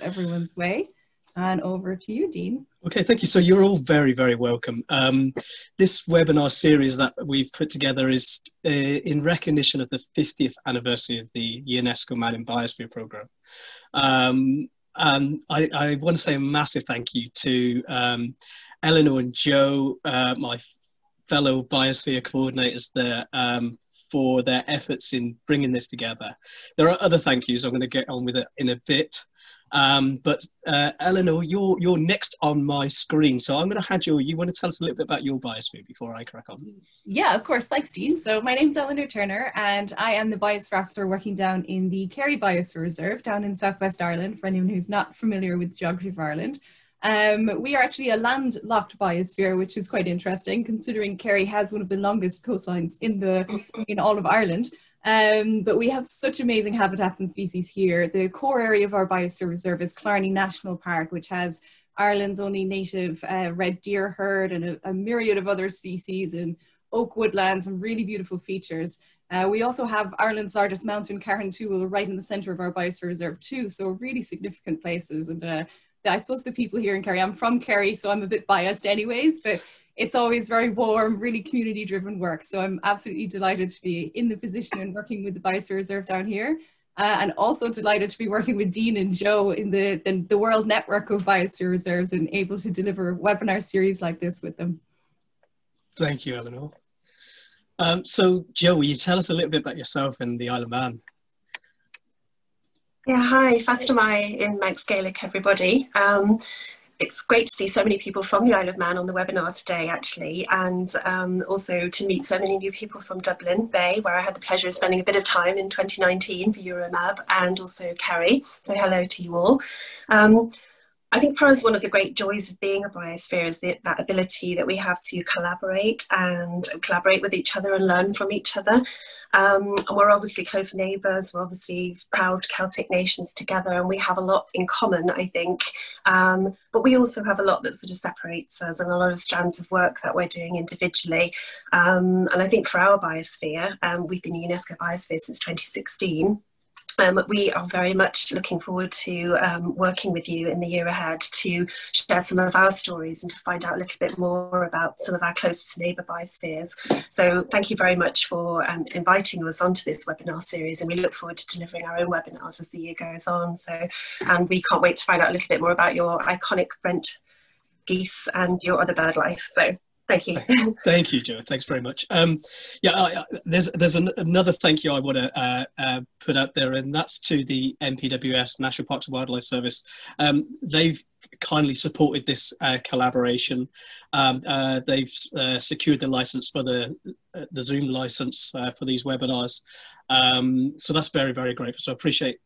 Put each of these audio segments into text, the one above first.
everyone's way. And over to you, Dean. Okay, thank you. So you're all very, very welcome. Um, this webinar series that we've put together is uh, in recognition of the 50th anniversary of the UNESCO Man and Biosphere program. Um, and I, I, want to say a massive thank you to um, Eleanor and Joe, uh, my fellow biosphere coordinators there, um, for their efforts in bringing this together. There are other thank yous. I'm going to get on with it in a bit. Um, but uh, Eleanor, you're you're next on my screen, so I'm going to hand you. You want to tell us a little bit about your biosphere before I crack on? Yeah, of course. Thanks, Dean. So my name's Eleanor Turner, and I am the biosphere officer working down in the Kerry Biosphere Reserve down in Southwest Ireland. For anyone who's not familiar with the geography of Ireland. Um, we are actually a landlocked biosphere, which is quite interesting considering Kerry has one of the longest coastlines in the in all of Ireland. Um, but we have such amazing habitats and species here. The core area of our biosphere reserve is Killarney National Park, which has Ireland's only native uh, red deer herd and a, a, myriad of other species and oak woodlands and really beautiful features. Uh, we also have Ireland's largest mountain, Carrauntoohil, right in the center of our biosphere reserve too. So really significant places. And uh, I suppose the people here in Kerry, I'm from Kerry, so I'm a bit biased anyways, but it's always very warm, really community driven work. So I'm absolutely delighted to be in the position and working with the Biosphere Reserve down here. Uh, and also delighted to be working with Dean and Joe in the, the, the World Network of Biosphere Reserves and able to deliver a webinar series like this with them. Thank you, Eleanor. Um, so, Joe, will you tell us a little bit about yourself and the Isle of Man? Yeah, hi, Fastyr mie in Manx Gaelic, everybody. Um, it's great to see so many people from the Isle of Man on the webinar today, actually, and um, also to meet so many new people from Dublin Bay, where I had the pleasure of spending a bit of time in 2019 for EuroMAB, and also Kerry. So hello to you all. Um, I think for us, one of the great joys of being a biosphere is the, that ability that we have to collaborate and collaborate with each other and learn from each other. Um, and we're obviously close neighbours, we're obviously proud Celtic nations together, and we have a lot in common, I think. Um, but we also have a lot that sort of separates us and a lot of strands of work that we're doing individually. Um, and I think for our biosphere, um, we've been a UNESCO biosphere since 2016. Um, we are very much looking forward to um, working with you in the year ahead to share some of our stories and to find out a little bit more about some of our closest neighbour biospheres. So thank you very much for um, inviting us onto this webinar series and we look forward to delivering our own webinars as the year goes on. So, and we can't wait to find out a little bit more about your iconic Brent geese and your other bird life. So Thank you. thank you, Joe. Thanks very much. Um, yeah, I, I, there's there's an, another thank you I want to uh, uh, put out there, and that's to the NPWS National Parks and Wildlife Service. Um, they've kindly supported this uh, collaboration. Um, uh, they've uh, secured the license for the uh, the Zoom license for these webinars. Um, so that's very very grateful. So I appreciate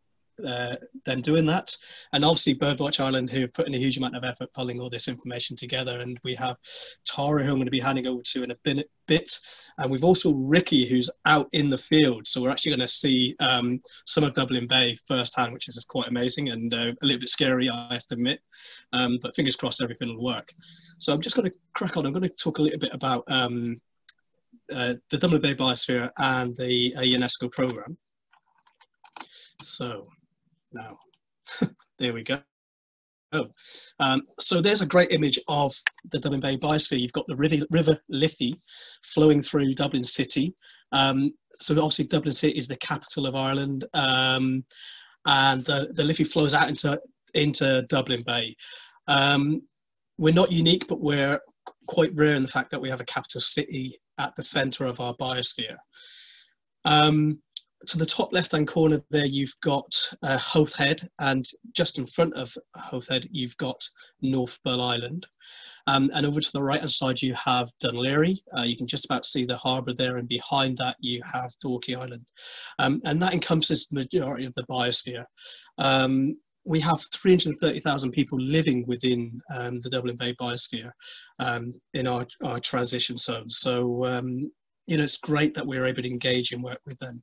uh, them doing that. And obviously Birdwatch Ireland who have put in a huge amount of effort pulling all this information together. And we have Tara who I'm going to be handing over to in a bit. And we've also Ricky who's out in the field. So we're actually going to see um, some of Dublin Bay firsthand, which is quite amazing and uh, a little bit scary, I have to admit. Um, but fingers crossed everything will work. So I'm just going to crack on. I'm going to talk a little bit about um, uh, the Dublin Bay Biosphere and the uh, UNESCO program. So now. there we go. Oh, um, so there's a great image of the Dublin Bay Biosphere. You've got the river, river Liffey flowing through Dublin City. Um, so obviously Dublin City is the capital of Ireland, um, and the, the Liffey flows out into into Dublin Bay. Um, we're not unique, but we're quite rare in the fact that we have a capital city at the centre of our biosphere. Um, to the top left hand corner there you've got uh, Howth Head and just in front of Howth Head you've got North Bull Island um, and over to the right hand side you have Laoghaire uh, you can just about see the harbour there and behind that you have Dalkey Island um, and that encompasses the majority of the biosphere um, we have 330,000 people living within um, the Dublin Bay biosphere um, in our, our transition zone. So, um, you know, it's great that we're able to engage and work with them.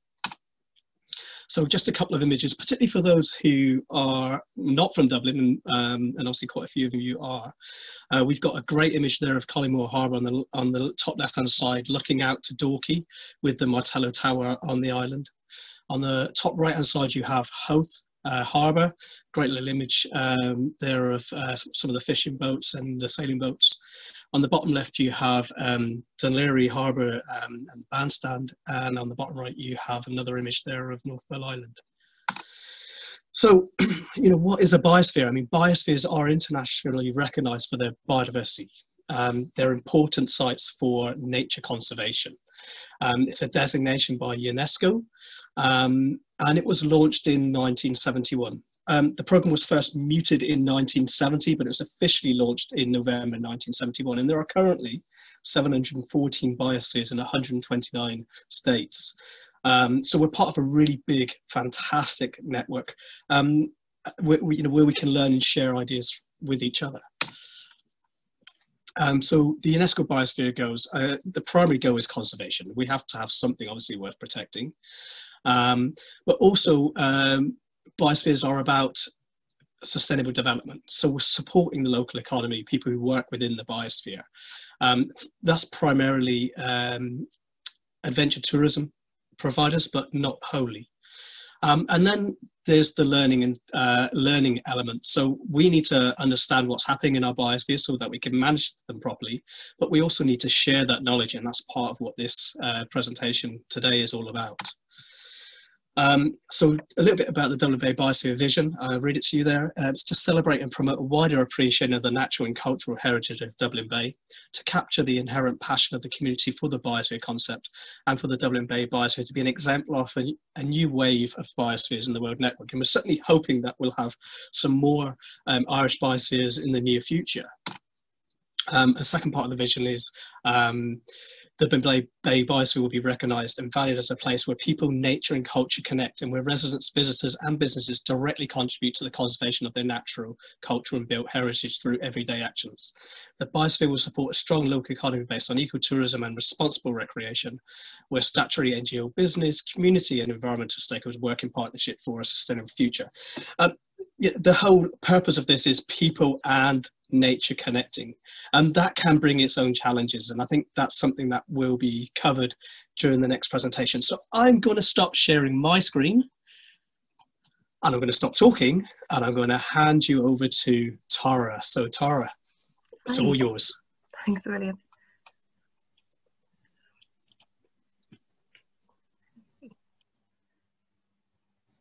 So just a couple of images, particularly for those who are not from Dublin, and, um, and obviously quite a few of you are. Uh, we've got a great image there of Coliemore Harbour on the, on the top left-hand side, looking out to Dalkey with the Martello Tower on the island. On the top right-hand side, you have Howth, uh, harbour. Great little image um, there of uh, some of the fishing boats and the sailing boats. On the bottom left, you have um, Laoghaire Harbour um, and Bandstand, and on the bottom right, you have another image there of North Bull Island. So, you know, what is a biosphere? I mean, biospheres are internationally recognized for their biodiversity. Um, they're important sites for nature conservation. Um, it's a designation by UNESCO, um, and it was launched in 1971. Um, the program was first muted in 1970, but it was officially launched in November 1971. And there are currently 714 biospheres in 129 states. Um, so we're part of a really big, fantastic network um, where, you know, where we can learn and share ideas with each other. Um, so the UNESCO biosphere goes, uh, the primary goal is conservation. We have to have something obviously worth protecting. Um, but also um, biospheres are about sustainable development. So we're supporting the local economy, people who work within the biosphere. Um, that's primarily um, adventure tourism providers, but not wholly. Um, and then there's the learning and uh, learning element. So we need to understand what's happening in our biosphere so that we can manage them properly. But we also need to share that knowledge, and that's part of what this uh, presentation today is all about. Um, so a little bit about the Dublin Bay Biosphere Vision. I'll read it to you there. Uh, it's to celebrate and promote a wider appreciation of the natural and cultural heritage of Dublin Bay, to capture the inherent passion of the community for the biosphere concept, and for the Dublin Bay Biosphere to be an example of a, a new wave of biospheres in the World Network. And we're certainly hoping that we'll have some more um, Irish biospheres in the near future. Um, a second part of the vision is um, the Bay, Bay Biosphere will be recognised and valued as a place where people, nature and culture connect and where residents, visitors and businesses directly contribute to the conservation of their natural, cultural and built heritage through everyday actions. The Biosphere will support a strong local economy based on ecotourism and responsible recreation, where statutory NGO business, community and environmental stakeholders work in partnership for a sustainable future. Um, the whole purpose of this is people and nature connecting. And that can bring its own challenges and i think that's something that will be covered during the next presentation. So i'm going to stop sharing my screen and i'm going to stop talking and i'm going to hand you over to tara. So tara it's all yours. Thanks william.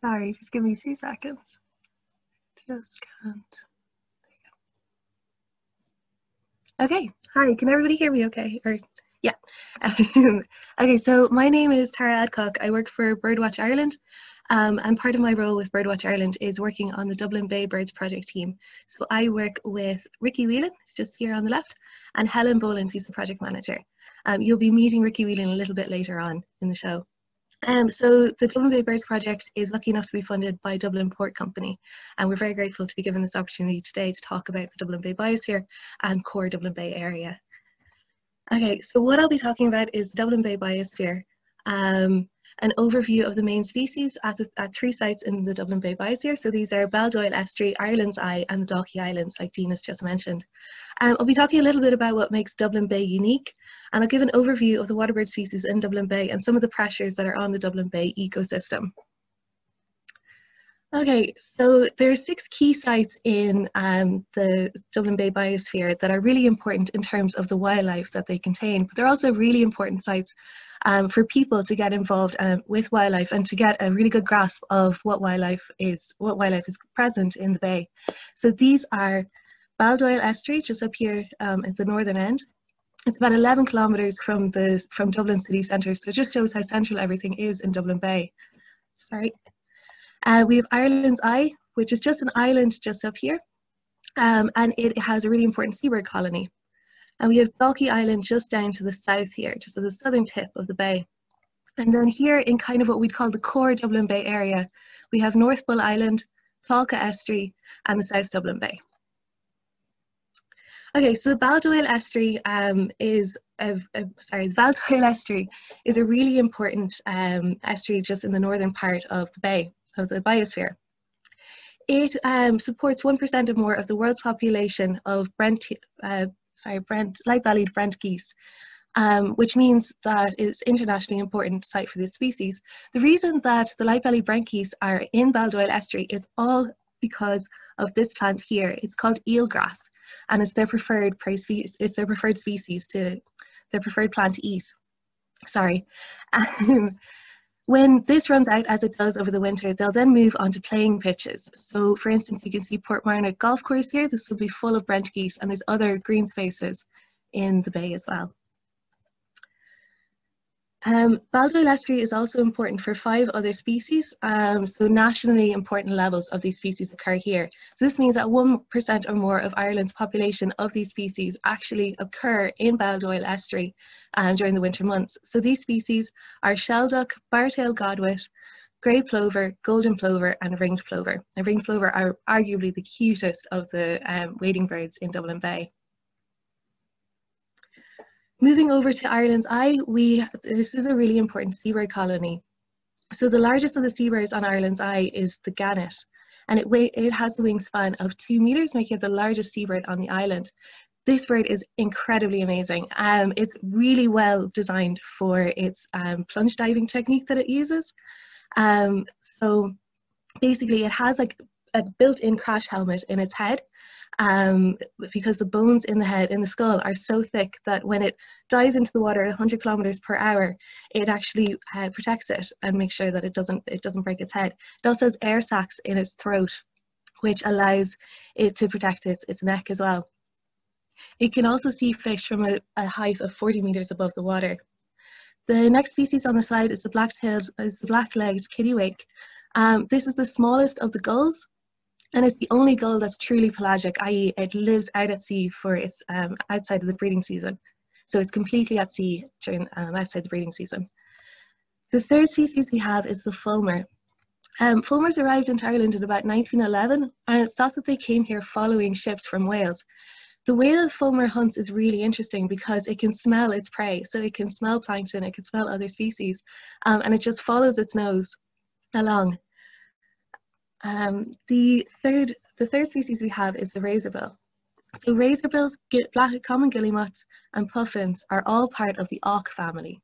Sorry just give me two seconds. Just can't. Okay, hi, can everybody hear me okay? Or yeah. okay, so my name is Tara Adcock. I work for Birdwatch Ireland. Um, and part of my role with Birdwatch Ireland is working on the Dublin Bay Birds project team. So I work with Ricky Whelan, who's just here on the left, and Helen Boland, who's the project manager. Um, you'll be meeting Ricky Whelan a little bit later on in the show. Um, so the Dublin Bay Birds project is lucky enough to be funded by Dublin Port Company and we're very grateful to be given this opportunity today to talk about the Dublin Bay Biosphere and core Dublin Bay area. Okay, so what I'll be talking about is Dublin Bay Biosphere. Um, an overview of the main species at, the, at three sites in the Dublin Bay Biosphere. So these are Baldoyle Estuary, Ireland's Eye and the Dalkey Islands, like Dean has just mentioned. Um, I'll be talking a little bit about what makes Dublin Bay unique, and I'll give an overview of the waterbird species in Dublin Bay and some of the pressures that are on the Dublin Bay ecosystem. Okay, so there are six key sites in um, the Dublin Bay Biosphere that are really important in terms of the wildlife that they contain, but they're also really important sites um, for people to get involved um, with wildlife and to get a really good grasp of what wildlife is, what wildlife is present in the bay. So these are Baldoyle Estuary, just up here um, at the northern end. It's about 11 kilometres from the from Dublin city centre, so it just shows how central everything is in Dublin Bay. Sorry. Uh, we have Ireland's Eye, which is just an island just up here, um, and it has a really important seabird colony. And we have Dalkey Island just down to the south here, just at the southern tip of the bay. And then here in kind of what we'd call the core Dublin Bay area, we have North Bull Island, Tolka Estuary, and the South Dublin Bay. Okay, so the Baldoyle Estuary um, is a, a, sorry, the Baldoyle Estuary is a really important um, estuary just in the northern part of the bay of the biosphere. It um, supports 1% or more of the world's population of Brent, uh, sorry, Brent, light-bellied Brent geese. um, which means that it's internationally important site for this species. The reason that the light-bellied Brent geese are in Baldoyle Estuary is all because of this plant here. It's called eelgrass, and it's their preferred prey species. It's their preferred species to their preferred plant to eat. Sorry. When this runs out, as it does over the winter, they'll then move on to playing pitches. So for instance, you can see Port Portmarnock Golf Course here. This will be full of Brent geese and there's other green spaces in the bay as well. Um, Baldoyle estuary is also important for five other species, um, so nationally important levels of these species occur here. So this means that 1% or more of Ireland's population of these species actually occur in Baldoyle estuary um, during the winter months. So these species are shelduck, bar-tailed godwit, grey plover, golden plover and ringed plover. And ringed plover are arguably the cutest of the um, wading birds in Dublin Bay. Moving over to Ireland's Eye, we this is a really important seabird colony. So the largest of the seabirds on Ireland's Eye is the gannet, and it, it has a wingspan of two meters, making it the largest seabird on the island. This bird is incredibly amazing. Um, it's really well designed for its um, plunge diving technique that it uses. Um, so basically it has like a built-in crash helmet in its head um, because the bones in the head, in the skull, are so thick that when it dives into the water at 100 kilometers per hour, it actually uh, protects it and makes sure that it doesn't it doesn't break its head. It also has air sacs in its throat, which allows it to protect its, its neck as well. It can also see fish from a, a height of 40 meters above the water. The next species on the slide is the black-tailed, is the black-legged kittiwake. Um, this is the smallest of the gulls, and it's the only gull that's truly pelagic, i.e. it lives out at sea for its um, outside of the breeding season. So it's completely at sea during um, outside the breeding season. The third species we have is the fulmar. Um, fulmars arrived into Ireland in about 1911 and it's thought that they came here following ships from Wales. The way that fulmar hunts is really interesting because it can smell its prey. So it can smell plankton, it can smell other species, um, and it just follows its nose along. Um, the third the third species we have is the razorbill. So razorbills, black, common guillemots and puffins are all part of the auk family.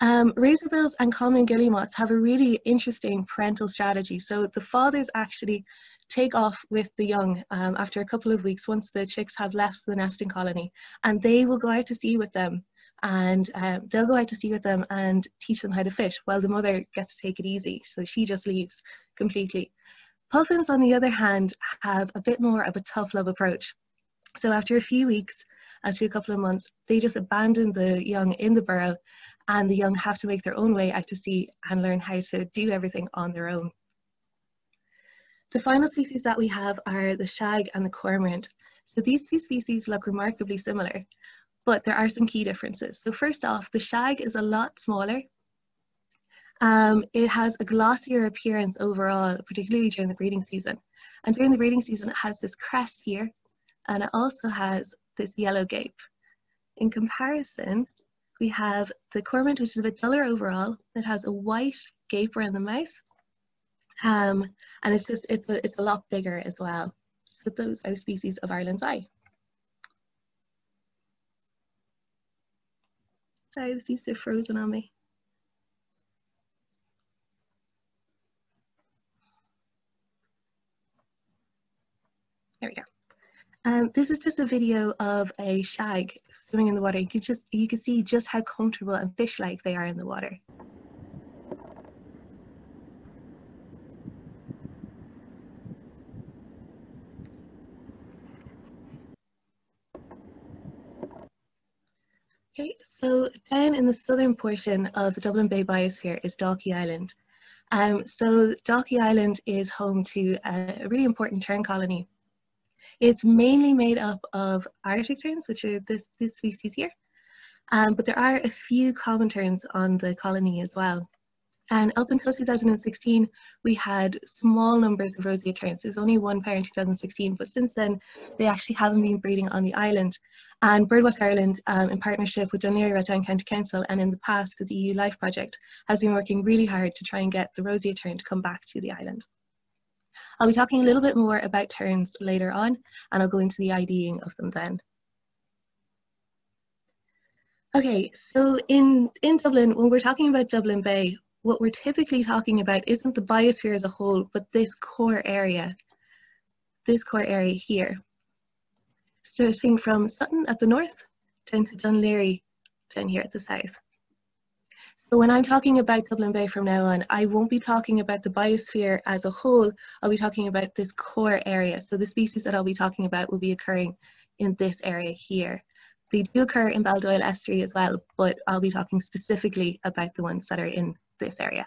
Um, razorbills and common guillemots have a really interesting parental strategy. So the fathers actually take off with the young um, after a couple of weeks once the chicks have left the nesting colony and they will go out to sea with them and um, they'll go out to sea with them and teach them how to fish while the mother gets to take it easy. So she just leaves completely. Puffins, on the other hand, have a bit more of a tough love approach. So after a few weeks, and to a couple of months, they just abandon the young in the burrow and the young have to make their own way out to sea and learn how to do everything on their own. The final species that we have are the shag and the cormorant. So these two species look remarkably similar, but there are some key differences. So first off, the shag is a lot smaller. Um, it has a glossier appearance overall, particularly during the breeding season. And during the breeding season, it has this crest here, and it also has this yellow gape. In comparison, we have the cormorant, which is a bit duller overall. It has a white gape around the mouth, um, and it's, it's, a, it's a lot bigger as well. So those are the species of Ireland's eye. Sorry, the seats are frozen on me. There we go. Um, this is just a video of a shag swimming in the water. You can just you can see just how comfortable and fish-like they are in the water. Okay, so down in the southern portion of the Dublin Bay Biosphere is Dalkey Island. Um, so Dalkey Island is home to a really important tern colony. It's mainly made up of Arctic terns, which are this, this species here, um, but there are a few common terns on the colony as well. And up until 2016, we had small numbers of roseate terns. There's only one pair in 2016, but since then, they actually haven't been breeding on the island. And Birdwatch Ireland, um, in partnership with Dún Laoghaire County Council and in the past with the EU Life Project, has been working really hard to try and get the roseate tern to come back to the island. I'll be talking a little bit more about terns later on, and I'll go into the IDing of them then. Okay, so in, in Dublin, when we're talking about Dublin Bay, what we're typically talking about isn't the biosphere as a whole, but this core area, this core area here. So, Starting from Sutton at the north down to Laoghaire down here at the south. So when I'm talking about Dublin Bay from now on, I won't be talking about the biosphere as a whole, I'll be talking about this core area. So the species that I'll be talking about will be occurring in this area here. They do occur in Baldoyle Estuary as well, but I'll be talking specifically about the ones that are in this area.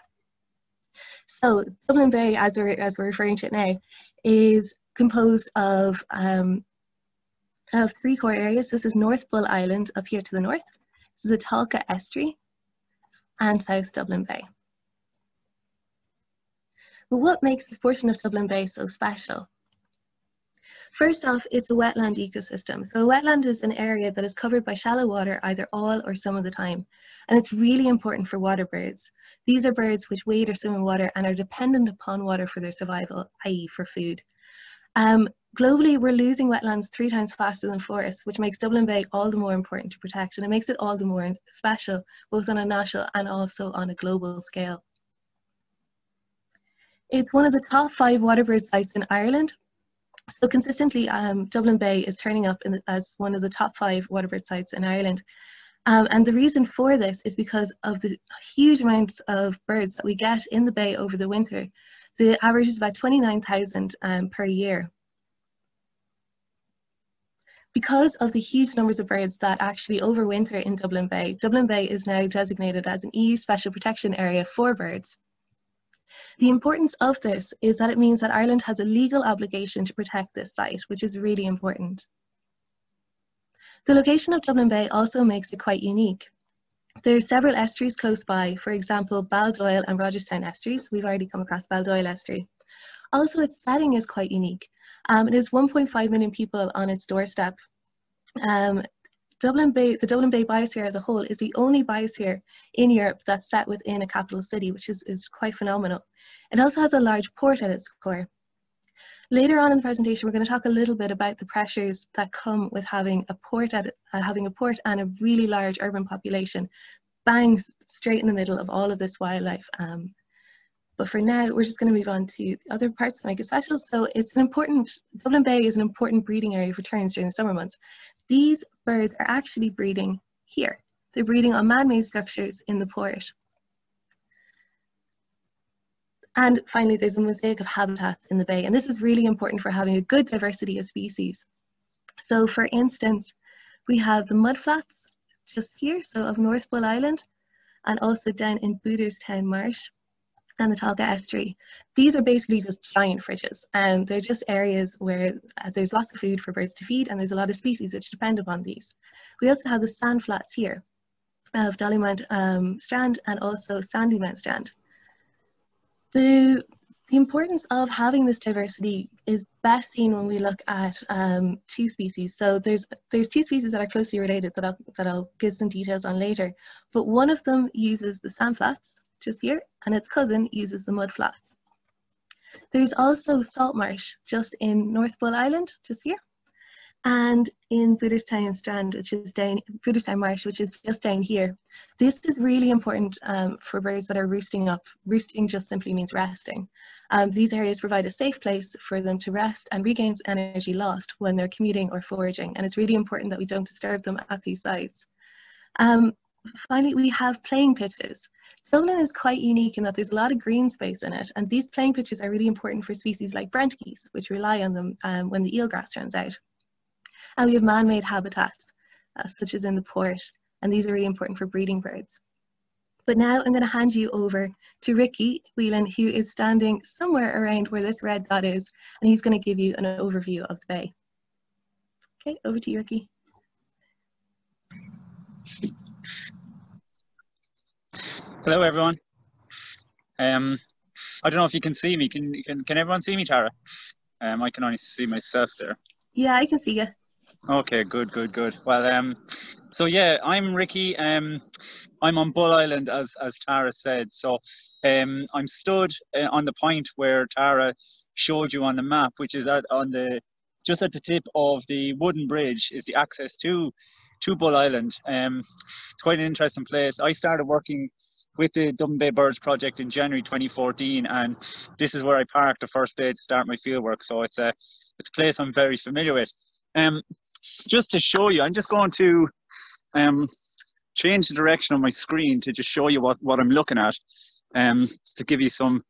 So Dublin Bay, as we're, as we're referring to it now, is composed of, um, of three core areas. This is North Bull Island up here to the north. This is the Tolka Estuary and South Dublin Bay. But what makes this portion of Dublin Bay so special? First off, it's a wetland ecosystem. So a wetland is an area that is covered by shallow water either all or some of the time. And it's really important for water birds. These are birds which wade or swim in water and are dependent upon water for their survival, i.e. for food. Um, globally, we're losing wetlands three times faster than forests, which makes Dublin Bay all the more important to protect. And it makes it all the more special, both on a national and also on a global scale. It's one of the top five waterbird sites in Ireland, so consistently, um, Dublin Bay is turning up as one of the top five waterbird sites in Ireland. Um, and the reason for this is because of the huge amounts of birds that we get in the bay over the winter. The average is about 29,000 um, per year. Because of the huge numbers of birds that actually overwinter in Dublin Bay, Dublin Bay is now designated as an EU Special Protection Area for birds. The importance of this is that it means that Ireland has a legal obligation to protect this site, which is really important. The location of Dublin Bay also makes it quite unique. There are several estuaries close by, for example, Baldoyle and Rogerstown estuaries. We've already come across Baldoyle estuary. Also, its setting is quite unique. Um, it is 1.5 million people on its doorstep. Um, Dublin Bay, the Dublin Bay biosphere as a whole is the only biosphere in Europe that's set within a capital city, which is, is quite phenomenal. It also has a large port at its core. Later on in the presentation, we're going to talk a little bit about the pressures that come with having a port at uh, having a port and a really large urban population, bang straight in the middle of all of this wildlife. Um, but for now, we're just going to move on to other parts of special. So it's an important, Dublin Bay is an important breeding area for terns during the summer months. These birds are actually breeding here. They're breeding on man-made structures in the port. And finally, there's a mosaic of habitats in the bay. And this is really important for having a good diversity of species. So for instance, we have the mudflats just here, so of North Bull Island, and also down in Booterstown Marsh and the Tolka Estuary. These are basically just giant fridges. and um, they're just areas where uh, there's lots of food for birds to feed and there's a lot of species which depend upon these. We also have the sand flats here of Dollymount um, Strand and also Sandymount Strand. The, the importance of having this diversity is best seen when we look at um, two species. So there's there's two species that are closely related that I'll, that I'll give some details on later. But one of them uses the sand flats just here, and its cousin uses the mud flats. There's also salt marsh just in North Bull Island, just here, and in Booterstown Strand, which is down, Booterstown Marsh, which is just down here. This is really important um, for birds that are roosting up. Roosting just simply means resting. Um, these areas provide a safe place for them to rest and regain energy lost when they're commuting or foraging, and it's really important that we don't disturb them at these sites. Um, finally, we have playing pitches. Dublin is quite unique in that there's a lot of green space in it, and these playing pitches are really important for species like brent geese, which rely on them um, when the eelgrass runs out. And we have man-made habitats, uh, such as in the port, and these are really important for breeding birds. But now I'm going to hand you over to Ricky Whelan, who is standing somewhere around where this red dot is, and he's going to give you an overview of the bay. Okay, over to you, Ricky. Hello, everyone. Um, I don't know if you can see me. Can can can everyone see me, Tara? Um, I can only see myself there. Yeah, I can see you. Okay, good, good, good. Well, um, so yeah, I'm Ricky. Um, I'm on Bull Island, as as Tara said. So, um, I'm stood uh, on the point where Tara showed you on the map, which is at on the just at the tip of the wooden bridge is the access to to Bull Island. Um, it's quite an interesting place. I started working with the Dublin Bay Birds Project in January 2014, and this is where I parked the first day to start my fieldwork. So it's a it's a place I'm very familiar with. Um, just to show you, I'm just going to um, change the direction of my screen to just show you what, what I'm looking at, um, to give you some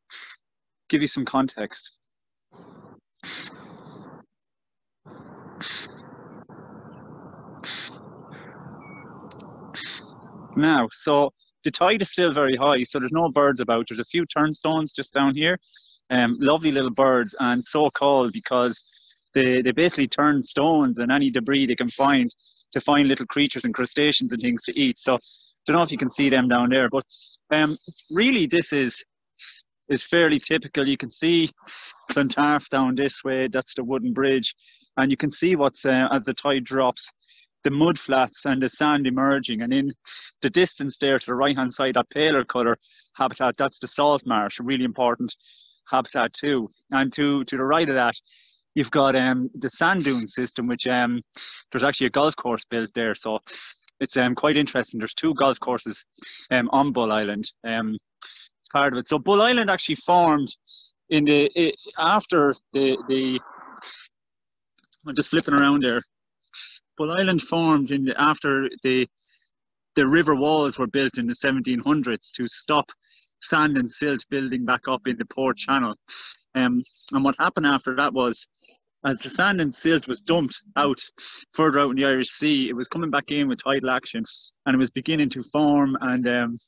give you some context. Now, so the tide is still very high, so there's no birds about. There's a few turnstones just down here, um, lovely little birds, and so called because they, they basically turn stones and any debris they can find to find little creatures and crustaceans and things to eat. So, I don't know if you can see them down there, but um, really this is is fairly typical. You can see Clontarf down this way. That's the wooden bridge, and you can see what's uh, as the tide drops the mud flats and the sand emerging. And in the distance there to the right hand side, that paler colour habitat, that's the salt marsh, really important habitat too. And to, to the right of that, you've got um, the sand dune system, which um, there's actually a golf course built there. So it's um, quite interesting. There's two golf courses um, on Bull Island. Um, it's part of it. So Bull Island actually formed in the it, after the the. I'm just flipping around there. Bull Island formed in the, after the the river walls were built in the 1700s to stop sand and silt building back up in the port channel. Um, and what happened after that was, as the sand and silt was dumped out further out in the Irish Sea, it was coming back in with tidal action, and it was beginning to form and um,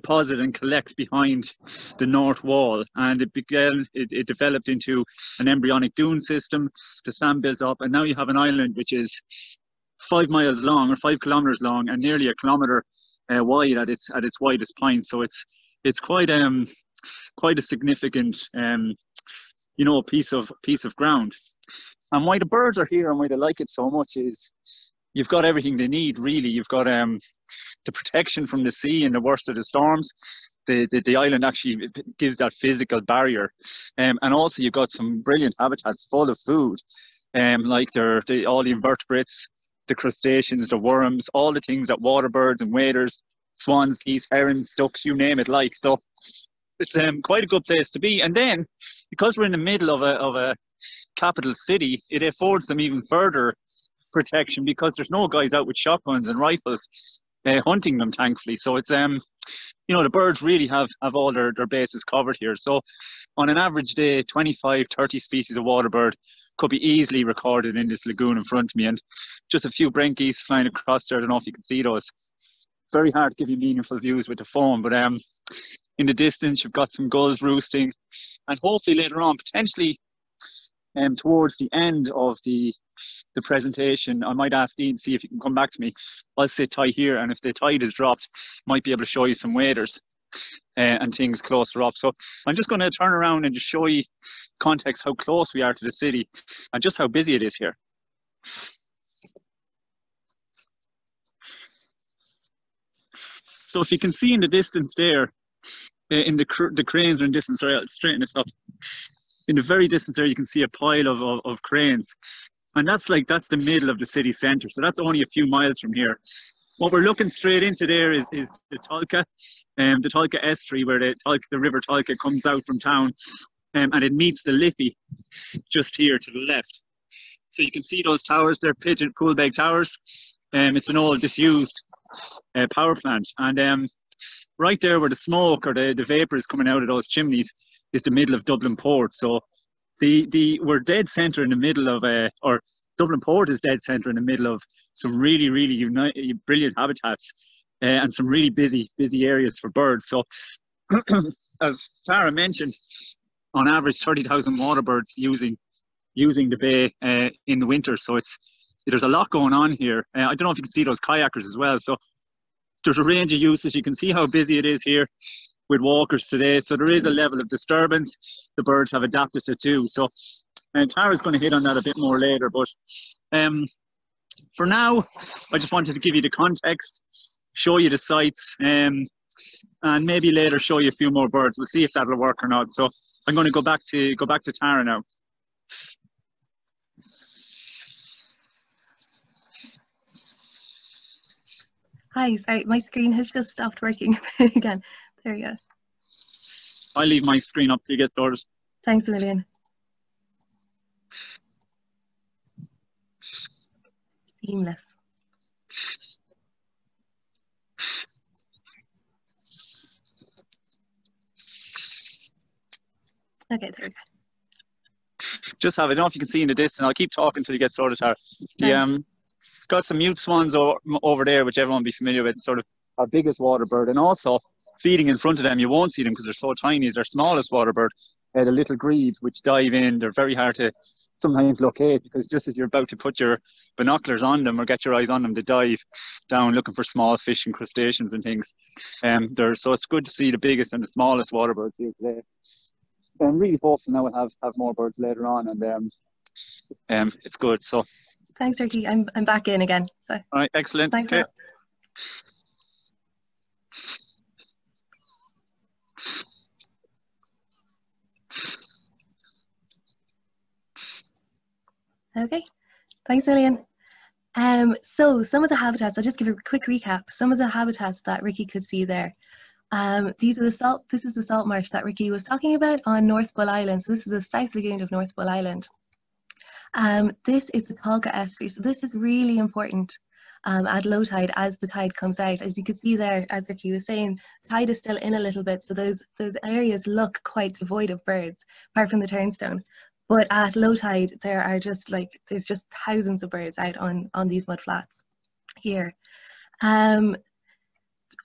deposit and collect behind the north wall. And it began it, it, developed into an embryonic dune system. The sand built up and now you have an island which is five miles long or five kilometers long and nearly a kilometer uh, wide at its at its widest point. So it's it's quite um quite a significant um you know piece of piece of ground. And why the birds are here and why they like it so much is you've got everything they need really you've got um the protection from the sea and the worst of the storms. The, the, the island actually gives that physical barrier. Um, and also you've got some brilliant habitats full of food, um, like there, the, all the invertebrates, the crustaceans, the worms, all the things that water birds and waders, swans, geese, herons, ducks, you name it, like. So it's um, quite a good place to be. And then, because we're in the middle of a, of a capital city, it affords them even further protection because there's no guys out with shotguns and rifles uh, hunting them, thankfully. So it's um, you know, the birds really have have all their their bases covered here. So on an average day, 25, 30 species of water bird could be easily recorded in this lagoon in front of me, and just a few brent geese flying across there. I don't know if you can see those. Very hard to give you meaningful views with the phone, but um, in the distance you've got some gulls roosting, and hopefully later on, potentially um, towards the end of the the presentation, I might ask Dean to see if he can come back to me. I'll sit tight here, and if the tide is dropped, might be able to show you some waders uh, and things closer up. So I'm just going to turn around and just show you context how close we are to the city and just how busy it is here. So if you can see in the distance there, uh, in the cr the cranes are in distance. Sorry, I'll straighten this up. In the very distance there, you can see a pile of, of, of cranes and that's like that's the middle of the city centre so that's only a few miles from here what we're looking straight into there is, is the Tolka, um, the Tolka estuary where the, Tolka, the river Tolka comes out from town um, and it meets the Liffey just here to the left. So you can see those towers, they're Pigeon Poolbeg Towers. Um, it's an old disused uh, power plant. And um, right there where the smoke or the, the vapour is coming out of those chimneys is the middle of Dublin Port. So the the we're dead center in the middle of a or Dublin Port is dead center in the middle of some really really united, brilliant habitats uh, and some really busy busy areas for birds. So as Tara mentioned, on average 30,000 water birds using using the bay uh, in the winter. So it's there's a lot going on here. Uh, I don't know if you can see those kayakers as well. So there's a range of uses. You can see how busy it is here with walkers today. So there is a level of disturbance. The birds have adapted to too. So and Tara's going to hit on that a bit more later. But um, for now, I just wanted to give you the context, show you the sites, um, and maybe later show you a few more birds. We'll see if that'll work or not. So I'm going to go back to go back to Tara now. Hi, sorry, my screen has just stopped working again. There you go. I'll leave my screen up till you get sorted. Thanks a million. Seamless. Okay, there we go just have, I don't know if you can see in the distance, I'll keep talking until you get sorted, Tara. The, um, got some mute swans over, over there, which everyone will be familiar with, sort of our biggest water bird. And also, feeding in front of them, you won't see them because they're so tiny, is our smallest water bird, uh, the little grebe, which dive in. They're very hard to sometimes locate because just as you're about to put your binoculars on them or get your eyes on them, they dive down looking for small fish and crustaceans and things. Um, they're, so it's good to see the biggest and the smallest water birds here today. I'm really hopeful now we'll have, have more birds later on and um, um, it's good. So thanks, Ricky. I'm I'm back in again. So all right, excellent. Thanks. Okay. Okay, thanks, Lillian. Um, so some of the habitats, I'll just give a quick recap. Some of the habitats that Ricky could see there. Um, these are the salt, this is the salt marsh that Ricky was talking about on North Bull Island. So this is the South Lagoon of North Bull Island. Um, this is the Tolka estuary. So this is really important um, at low tide as the tide comes out. As you can see there, as Ricky was saying, tide is still in a little bit. So those, those areas look quite devoid of birds, apart from the turnstone. But at low tide, there are just like, there's just thousands of birds out on, on these mud flats here. Um,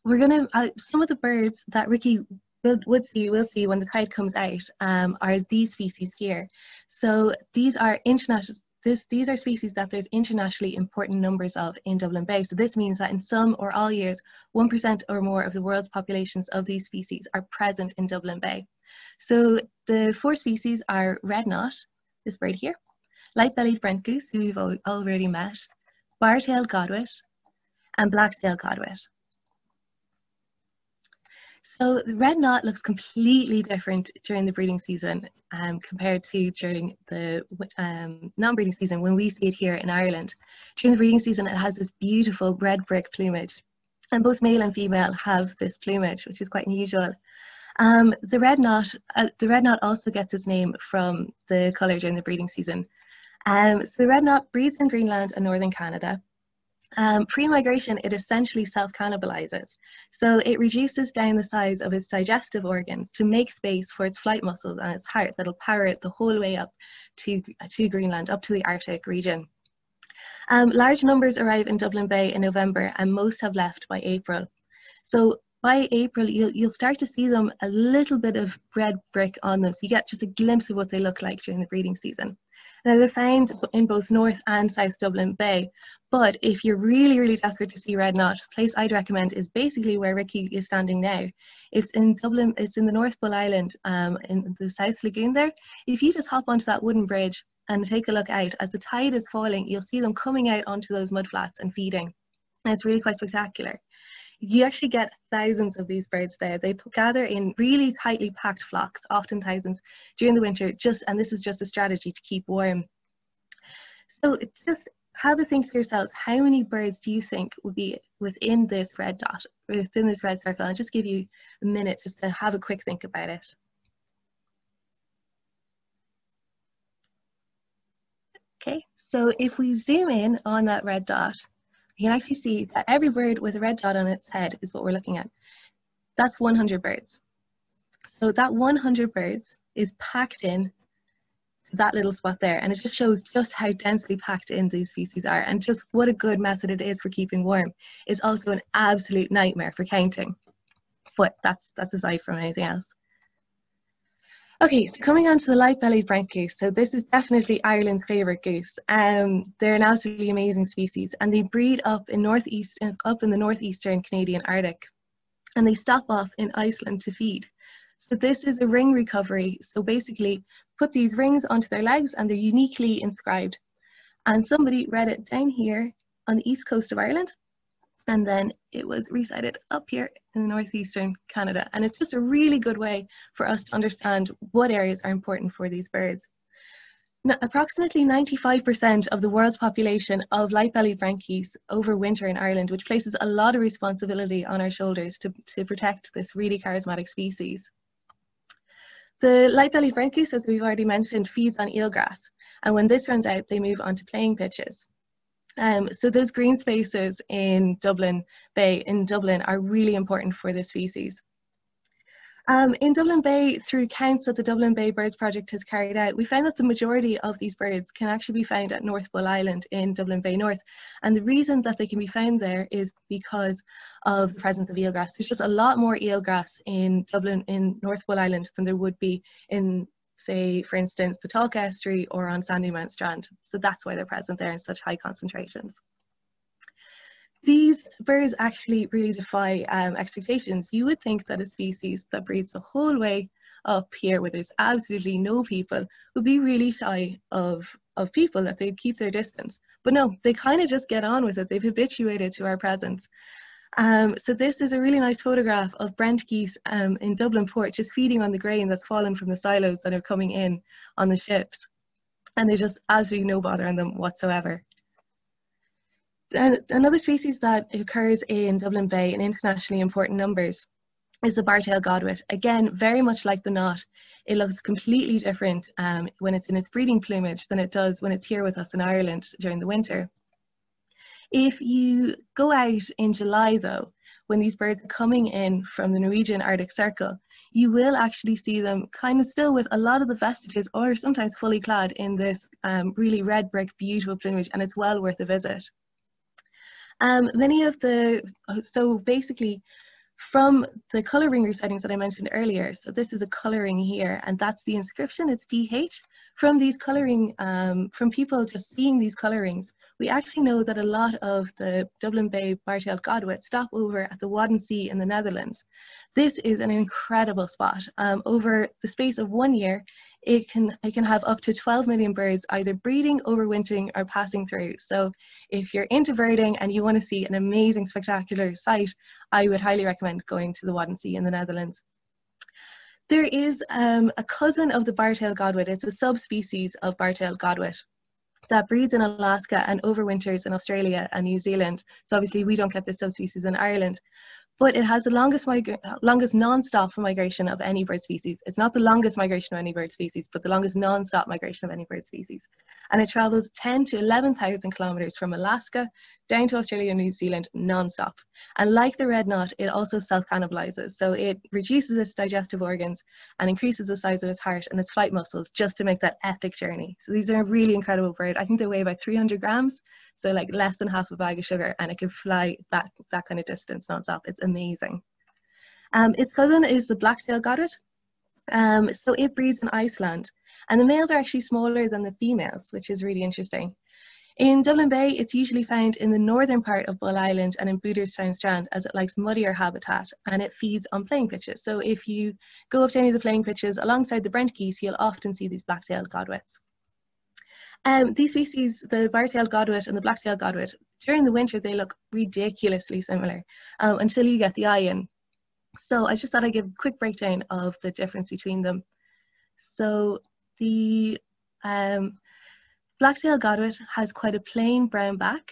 we're gonna uh, some of the birds that Ricky will, would see will see when the tide comes out um, are these species here. So these are international. This, these are species that there's internationally important numbers of in Dublin Bay. So this means that in some or all years, 1% or more of the world's populations of these species are present in Dublin Bay. So the four species are red knot, this bird here, light-bellied brent goose, who we've already met, bar-tailed godwit, and black-tailed godwit. So the red knot looks completely different during the breeding season um, compared to during the um, non-breeding season when we see it here in Ireland. During the breeding season it has this beautiful red brick plumage and both male and female have this plumage which is quite unusual. Um, the red knot, uh, the red knot also gets its name from the colour during the breeding season. Um, so the red knot breeds in Greenland and northern Canada. Um, Pre-migration, it essentially self-cannibalizes. So it reduces down the size of its digestive organs to make space for its flight muscles and its heart that'll power it the whole way up to, to Greenland, up to the Arctic region. Um, large numbers arrive in Dublin Bay in November and most have left by April. So by April, you'll, you'll start to see them a little bit of red brick on them. So you get just a glimpse of what they look like during the breeding season. Now they're found in both North and South Dublin Bay, but if you're really, really desperate to see red knot, the place I'd recommend is basically where Ricky is standing now. It's in Dublin, it's in the North Bull Island, um, in the South Lagoon there. If you just hop onto that wooden bridge and take a look out, as the tide is falling, you'll see them coming out onto those mud flats and feeding. And it's really quite spectacular you actually get thousands of these birds there. They gather in really tightly packed flocks, often thousands, during the winter, just and this is just a strategy to keep warm. So just have a think to yourselves, how many birds do you think would be within this red dot, within this red circle? I'll just give you a minute just to have a quick think about it. Okay, so if we zoom in on that red dot, you can actually see that every bird with a red dot on its head is what we're looking at. That's 100 birds. So that 100 birds is packed in that little spot there and it just shows just how densely packed in these species are and just what a good method it is for keeping warm. It's also an absolute nightmare for counting. But that's that's aside from anything else. Okay, so coming on to the light-bellied brent goose. So this is definitely Ireland's favourite goose. Um, they're an absolutely amazing species and they breed up in northeast, up in the northeastern Canadian Arctic. And they stop off in Iceland to feed. So this is a ring recovery. So basically put these rings onto their legs and they're uniquely inscribed. And somebody read it down here on the east coast of Ireland and then it was resited up here in northeastern Canada. And it's just a really good way for us to understand what areas are important for these birds. approximately 95% of the world's population of light-bellied brent-geese overwinter in Ireland, which places a lot of responsibility on our shoulders to, to protect this really charismatic species. The light-bellied brent-geese, as we've already mentioned, feeds on eelgrass, and when this runs out, they move on to playing pitches. Um, so those green spaces in Dublin Bay, in Dublin, are really important for this species. Um, in Dublin Bay, through counts that the Dublin Bay Birds Project has carried out, we found that the majority of these birds can actually be found at North Bull Island in Dublin Bay North. And the reason that they can be found there is because of the presence of eelgrass. There's just a lot more eelgrass in Dublin, in North Bull Island than there would be in, say, for instance, the Tolka Estuary or on Sandymount Strand. So that's why they're present there in such high concentrations. These birds actually really defy um, expectations. You would think that a species that breeds the whole way up here where there's absolutely no people would be really shy of, of people, that they'd keep their distance. But no, they kind of just get on with it. They've habituated to our presence. Um, so this is a really nice photograph of Brent geese um, in Dublin port just feeding on the grain that's fallen from the silos that are coming in on the ships. And they just absolutely no bother on them whatsoever another species that occurs in Dublin Bay in internationally important numbers is the bar-tailed godwit. Again, very much like the knot, it looks completely different um, when it's in its breeding plumage than it does when it's here with us in Ireland during the winter. If you go out in July though, when these birds are coming in from the Norwegian Arctic Circle, you will actually see them kind of still with a lot of the vestiges or sometimes fully clad in this um, really red brick beautiful plumage and it's well worth a visit. Um, many of the, so basically from the coloring resightings that I mentioned earlier, so this is a coloring here and that's the inscription, it's DH. From these coloring, um, from people just seeing these colorings, we actually know that a lot of the Dublin Bay bar-tailed godwit stop over at the Wadden Sea in the Netherlands. This is an incredible spot. Um, over the space of one year, it can it can have up to 12 million birds either breeding, overwintering, or passing through. So if you're into birding and you want to see an amazing, spectacular sight, I would highly recommend going to the Waddenzee in the Netherlands. There is um, a cousin of the bar-tailed godwit. It's a subspecies of bar-tailed godwit that breeds in Alaska and overwinters in Australia and New Zealand. So obviously we don't get this subspecies in Ireland but it has the longest, longest non-stop migration of any bird species. It's not the longest migration of any bird species, but the longest non-stop migration of any bird species. And it travels 10 to 11,000 kilometers from Alaska down to Australia and New Zealand non-stop. And like the red knot, it also self-cannibalizes. So it reduces its digestive organs and increases the size of its heart and its flight muscles just to make that epic journey. So these are a really incredible bird. I think they weigh about 300 grams so like less than half a bag of sugar and it can fly that, that kind of distance nonstop. It's amazing. Um, its cousin is the black-tailed godwit. Um, so it breeds in Iceland and the males are actually smaller than the females, which is really interesting. In Dublin Bay, it's usually found in the northern part of Bull Island and in Booterstown Strand as it likes muddier habitat and it feeds on playing pitches. So if you go up to any of the playing pitches alongside the Brent geese, you'll often see these black-tailed godwits. Um, these species, the bar-tailed godwit and the black-tailed godwit, during the winter they look ridiculously similar um, until you get the eye in. So I just thought I'd give a quick breakdown of the difference between them. So the um, black-tailed godwit has quite a plain brown back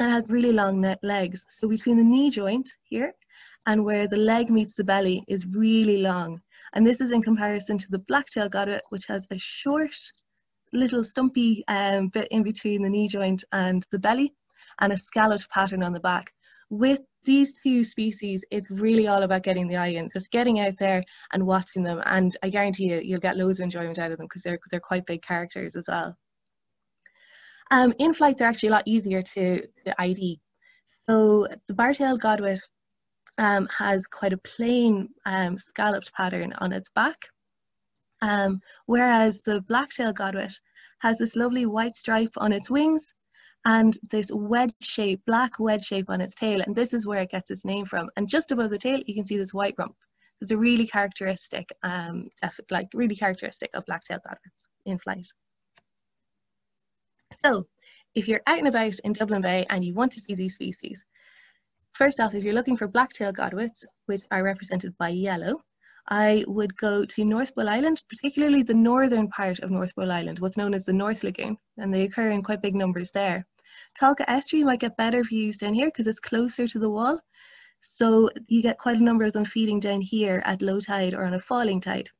and has really long legs. So between the knee joint here and where the leg meets the belly is really long. And this is in comparison to the black-tailed godwit, which has a short little stumpy um, bit in between the knee joint and the belly and a scalloped pattern on the back. With these two species, it's really all about getting the eye in, just getting out there and watching them. And I guarantee you, you'll get loads of enjoyment out of them because they're, they're quite big characters as well. Um, in flight, they're actually a lot easier to, to ID. So the bar-tailed godwit um, has quite a plain um, scalloped pattern on its back um, whereas the black-tailed godwit has this lovely white stripe on its wings and this wedge shape, black wedge shape on its tail. And this is where it gets its name from. And just above the tail, you can see this white rump. It's a really characteristic, um, like really characteristic of black-tailed godwits in flight. So if you're out and about in Dublin Bay and you want to see these species, first off, if you're looking for black-tailed godwits, which are represented by yellow, I would go to North Bull Island, particularly the northern part of North Bull Island, what's known as the North Lagoon, and they occur in quite big numbers there. Tolka Estuary might get better views down here because it's closer to the wall. So you get quite a number of them feeding down here at low tide or on a falling tide.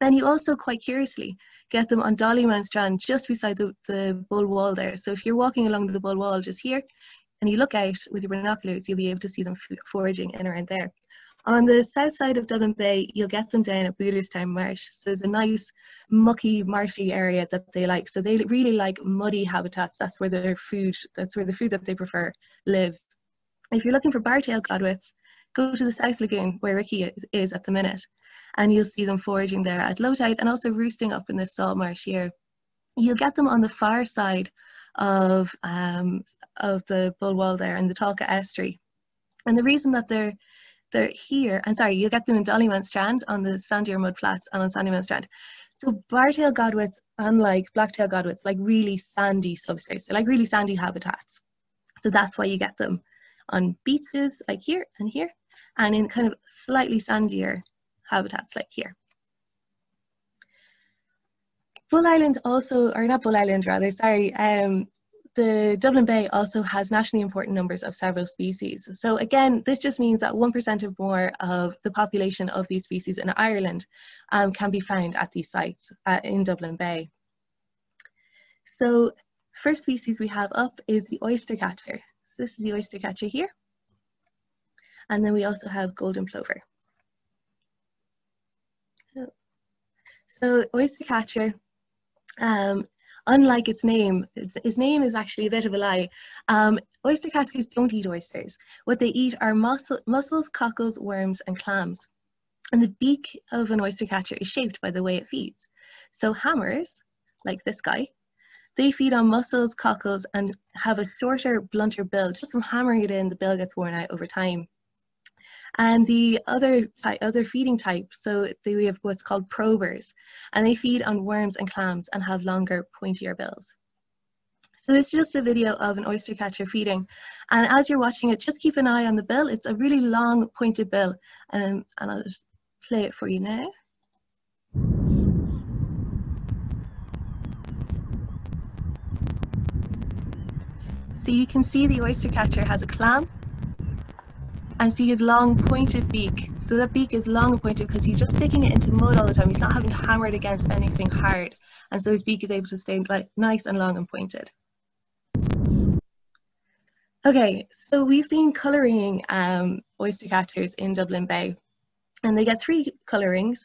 Then you also, quite curiously, get them on Dollymount Strand just beside the, the bull wall there. So if you're walking along the bull wall just here and you look out with your binoculars, you'll be able to see them foraging in around there. On the south side of Dublin Bay, you'll get them down at Booterstown Marsh. So there's a nice mucky, marshy area that they like. So they really like muddy habitats. That's where their food, that's where the food that they prefer lives. If you're looking for bar-tailed godwits, go to the South Lagoon where Ricky is at the minute and you'll see them foraging there at low tide and also roosting up in the salt marsh here. You'll get them on the far side of, um, of the bull wall there in the Tolka estuary. And the reason that they're they're here, and sorry, you'll get them in Dollymount Strand on the sandier mud flats and on Sandymount Strand. So bar-tailed godwits, unlike black-tailed godwits, like really sandy substrates, like really sandy habitats. So that's why you get them on beaches like here and here, and in kind of slightly sandier habitats like here. Bull Island also, or not Bull Island rather, sorry, um, the Dublin Bay also has nationally important numbers of several species. So again, this just means that 1% or more of the population of these species in Ireland um, can be found at these sites uh, in Dublin Bay. So first species we have up is the oyster catcher. So this is the oyster catcher here. And then we also have golden plover. So oyster catcher, um, unlike its name, its, its, name is actually a bit of a lie. Um, oyster catchers don't eat oysters. What they eat are mussel, mussels, cockles, worms, and clams. And the beak of an oyster catcher is shaped by the way it feeds. So hammers, like this guy, they feed on mussels, cockles, and have a shorter, blunter bill. Just from hammering it in, the bill gets worn out over time. And the other other feeding type, so they, we have what's called probers, and they feed on worms and clams and have longer, pointier bills. So this is just a video of an oyster catcher feeding. And as you're watching it, just keep an eye on the bill. It's a really long pointed bill. Um, and I'll just play it for you now. So you can see the oyster catcher has a clam and see his long pointed beak. So that beak is long and pointed because he's just sticking it into mud all the time. He's not having to hammer it against anything hard. And so his beak is able to stay like nice and long and pointed. Okay, so we've been colouring um, oyster catchers in Dublin Bay and they get three colourings.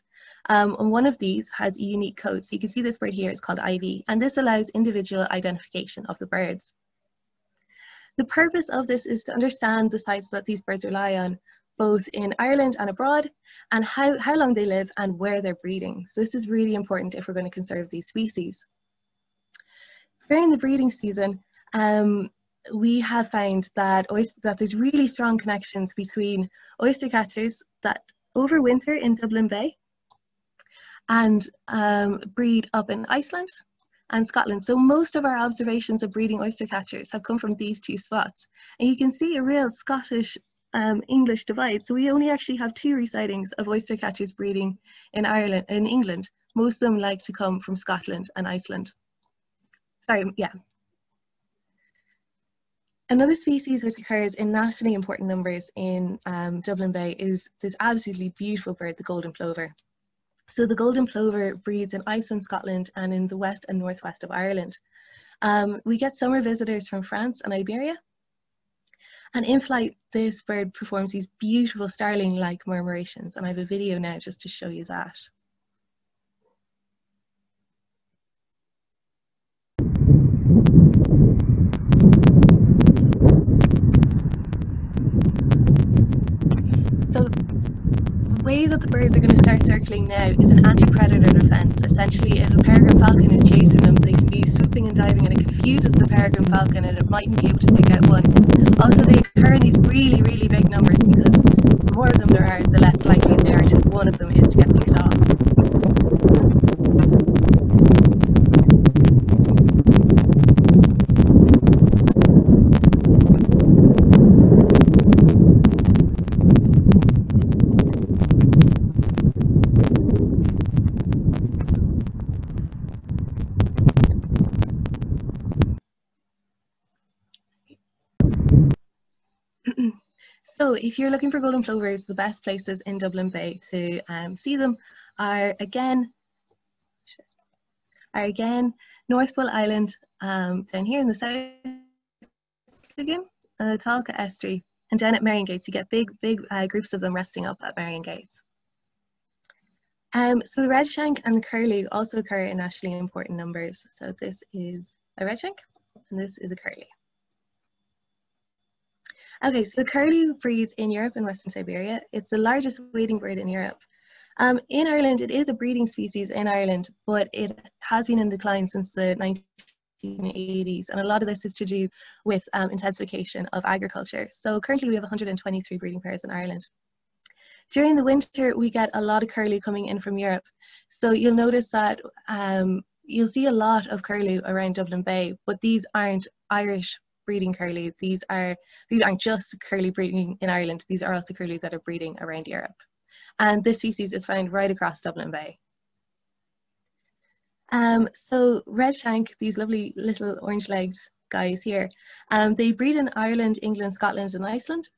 Um, and one of these has a unique code. So you can see this bird here is called Ivy and this allows individual identification of the birds. The purpose of this is to understand the sites that these birds rely on, both in Ireland and abroad, and how, how long they live and where they're breeding. So this is really important if we're going to conserve these species. During the breeding season, um, we have found that, oyster, that there's really strong connections between oyster catchers that overwinter in Dublin Bay and um, breed up in Iceland and Scotland. So most of our observations of breeding oyster catchers have come from these two spots. And you can see a real Scottish um, English divide. So we only actually have two resightings of oyster catchers breeding in Ireland, in England. Most of them like to come from Scotland and Iceland. Sorry, yeah. Another species which occurs in nationally important numbers in um, Dublin Bay is this absolutely beautiful bird, the golden plover. So the golden plover breeds in Iceland, Scotland, and in the west and northwest of Ireland. Um, we get summer visitors from France and Iberia. And in flight, this bird performs these beautiful starling-like murmurations, and I have a video now just to show you that. Way that the birds are going to start circling now is an anti-predator defense. Essentially, if a peregrine falcon is chasing them, they can be swooping and diving and it confuses the peregrine falcon and it mightn't be able to pick out one. Also, they occur in these really, really big numbers because the more of them there are, the less likely they are to one of them is to get picked off. So if you're looking for golden plovers, the best places in Dublin Bay to um, see them are again, are again North Bull Island um, down here in the south again, and the Tolka Estuary, and down at Merrion Gates you get big, big uh, groups of them resting up at Merrion Gates. Um, so the redshank and the curlew also occur in nationally important numbers. So this is a redshank and this is a curlew. Okay, so the curlew breeds in Europe and Western Siberia. It's the largest wading bird in Europe. Um, in Ireland, it is a breeding species in Ireland, but it has been in decline since the 1980s, and a lot of this is to do with um, intensification of agriculture. So currently we have 123 breeding pairs in Ireland. During the winter, we get a lot of curlew coming in from Europe. So you'll notice that um, you'll see a lot of curlew around Dublin Bay, but these aren't Irish breeding curlew. These are these aren't just curlew breeding in Ireland. These are also curlew that are breeding around Europe. And this species is found right across Dublin Bay. Um, so redshank, these lovely little orange-legged guys here, um, they breed in Ireland, England, Scotland, and Iceland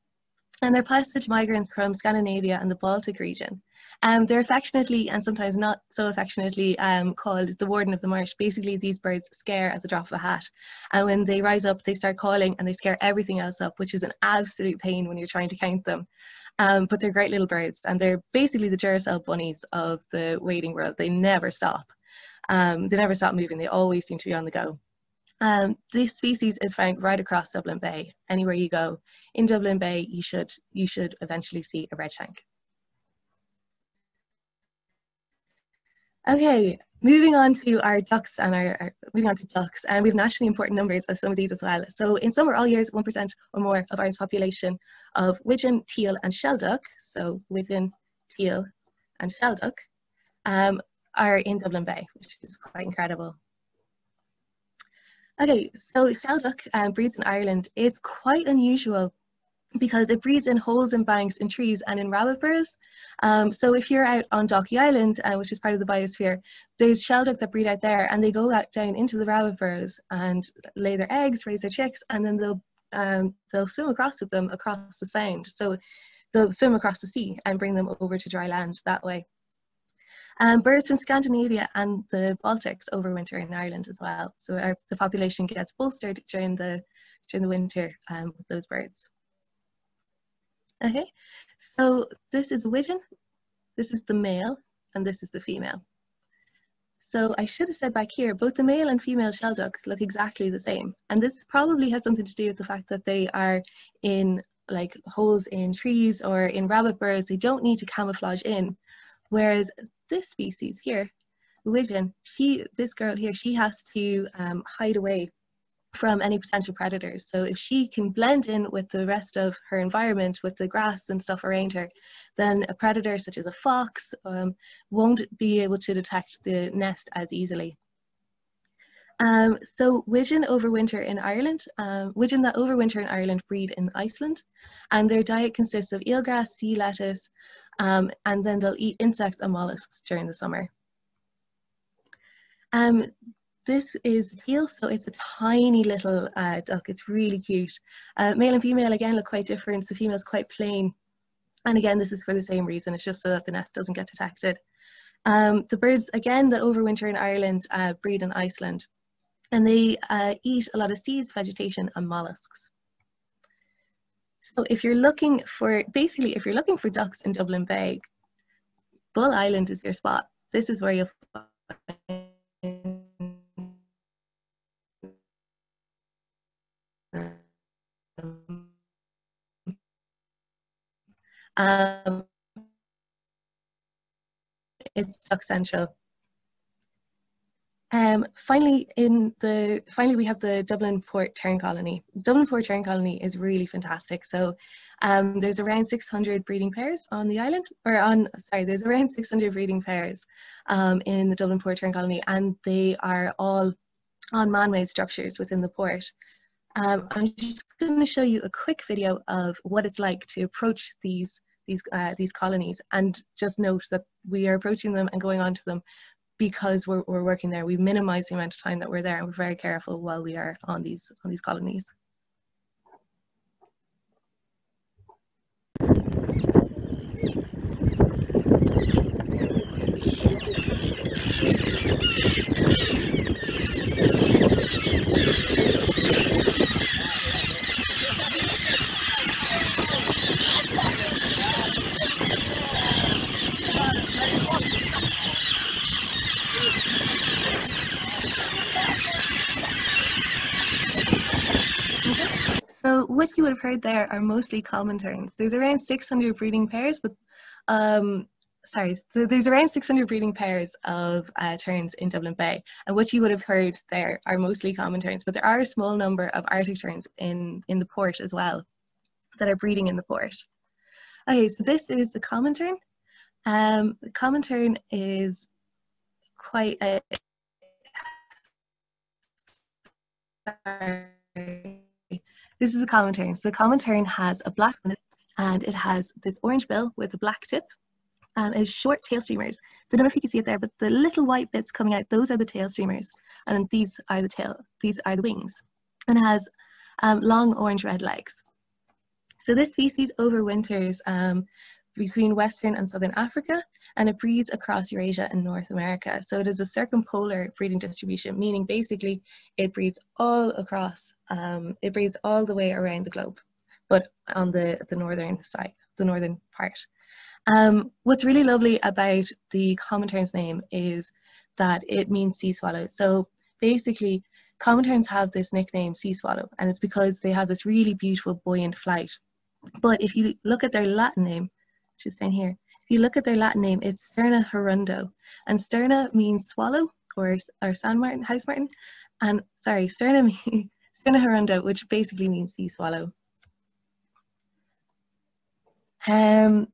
and they're passage migrants from Scandinavia and the Baltic region. Um, they're affectionately and sometimes not so affectionately um, called the warden of the marsh. Basically, these birds scare at the drop of a hat. And when they rise up, they start calling and they scare everything else up, which is an absolute pain when you're trying to count them. Um, but they're great little birds and they're basically the Duracell bunnies of the wading world. They never stop. Um, they never stop moving. They always seem to be on the go. Um, this species is found right across Dublin Bay. Anywhere you go in Dublin Bay, you should you should eventually see a red shank. Okay, moving on to our ducks and our, our, moving on to ducks, and we have nationally important numbers of some of these as well. So in summer all years, one percent or more of Ireland's population of widgeon, teal, and shelduck, so widgeon, teal, and shelduck, um, are in Dublin Bay, which is quite incredible. Okay, so shelduck um, breeds in Ireland. It's quite unusual because it breeds in holes in banks in trees and in rabbit burrows. Um, so if you're out on Dalkey Island, uh, which is part of the biosphere, there's shelduck that breed out there and they go out down into the rabbit burrows and lay their eggs, raise their chicks, and then they'll um, they'll swim across with them across the sound. So they'll swim across the sea and bring them over to dry land that way. Um, birds from Scandinavia and the Baltics overwinter in Ireland as well. So our, the population gets bolstered during the, during the winter um, with those birds. Okay, so this is a widgeon, this is the male, and this is the female. So I should have said back here, both the male and female shelduck look exactly the same. And this probably has something to do with the fact that they are in like holes in trees or in rabbit burrows. They don't need to camouflage in. Whereas this species here, widgeon, she, this girl here, she has to um, hide away from any potential predators. So if she can blend in with the rest of her environment, with the grass and stuff around her, then a predator such as a fox um, won't be able to detect the nest as easily. Um, so widgeon overwinter in Ireland. Um, widgeon that overwinter in Ireland breed in Iceland, and their diet consists of eelgrass, sea lettuce, um, and then they'll eat insects and mollusks during the summer. Um, this is teal, so it's a tiny little uh, duck. It's really cute. Uh, male and female again look quite different. The female is quite plain. And again, this is for the same reason. It's just so that the nest doesn't get detected. Um, the birds, again, that overwinter in Ireland uh, breed in Iceland. And they uh, eat a lot of seeds, vegetation, and mollusks. So if you're looking for, basically, if you're looking for ducks in Dublin Bay, Bull Island is your spot. This is where you'll find um, it's Duck Central. Um, finally, in the finally we have the Dublin Port Tern Colony. Dublin Port Tern Colony is really fantastic. So um, there's around 600 breeding pairs on the island, or on sorry, there's around 600 breeding pairs um, in the Dublin Port Tern Colony, and they are all on man-made structures within the port. Um, I'm just going to show you a quick video of what it's like to approach these these uh, these colonies, and just note that we are approaching them and going onto them because we're, we're working there. We minimize the amount of time that we're there and we're very careful while we are on these, on these colonies. What you would have heard there are mostly common terns. There's around 600 breeding pairs, but um, sorry, so there's around 600 breeding pairs of uh, terns in Dublin Bay. And what you would have heard there are mostly common terns, but there are a small number of Arctic terns in, in the port as well that are breeding in the port. Okay, so this is the common tern. Um, the common tern is quite a this is a common tern. So tern has a black and it has this orange bill with a black tip. Um, it has short tail streamers. So I don't know if you can see it there, but the little white bits coming out, those are the tail streamers. And these are the tail, these are the wings. And it has um, long orange red legs. So this species overwinters um, between Western and Southern Africa, and it breeds across Eurasia and North America. So it is a circumpolar breeding distribution, meaning basically it breeds all across, um, it breeds all the way around the globe, but on the, the northern side, the northern part. Um, what's really lovely about the common tern's name is that it means sea swallow. So basically, common terns have this nickname, sea swallow, and it's because they have this really beautiful buoyant flight. But if you look at their Latin name, is down here. If you look at their Latin name, it's Sterna hirundo. And Sterna means swallow or, or sand martin, house martin. And sorry, Sterna means Sterna hirundo, which basically means sea swallow. Um,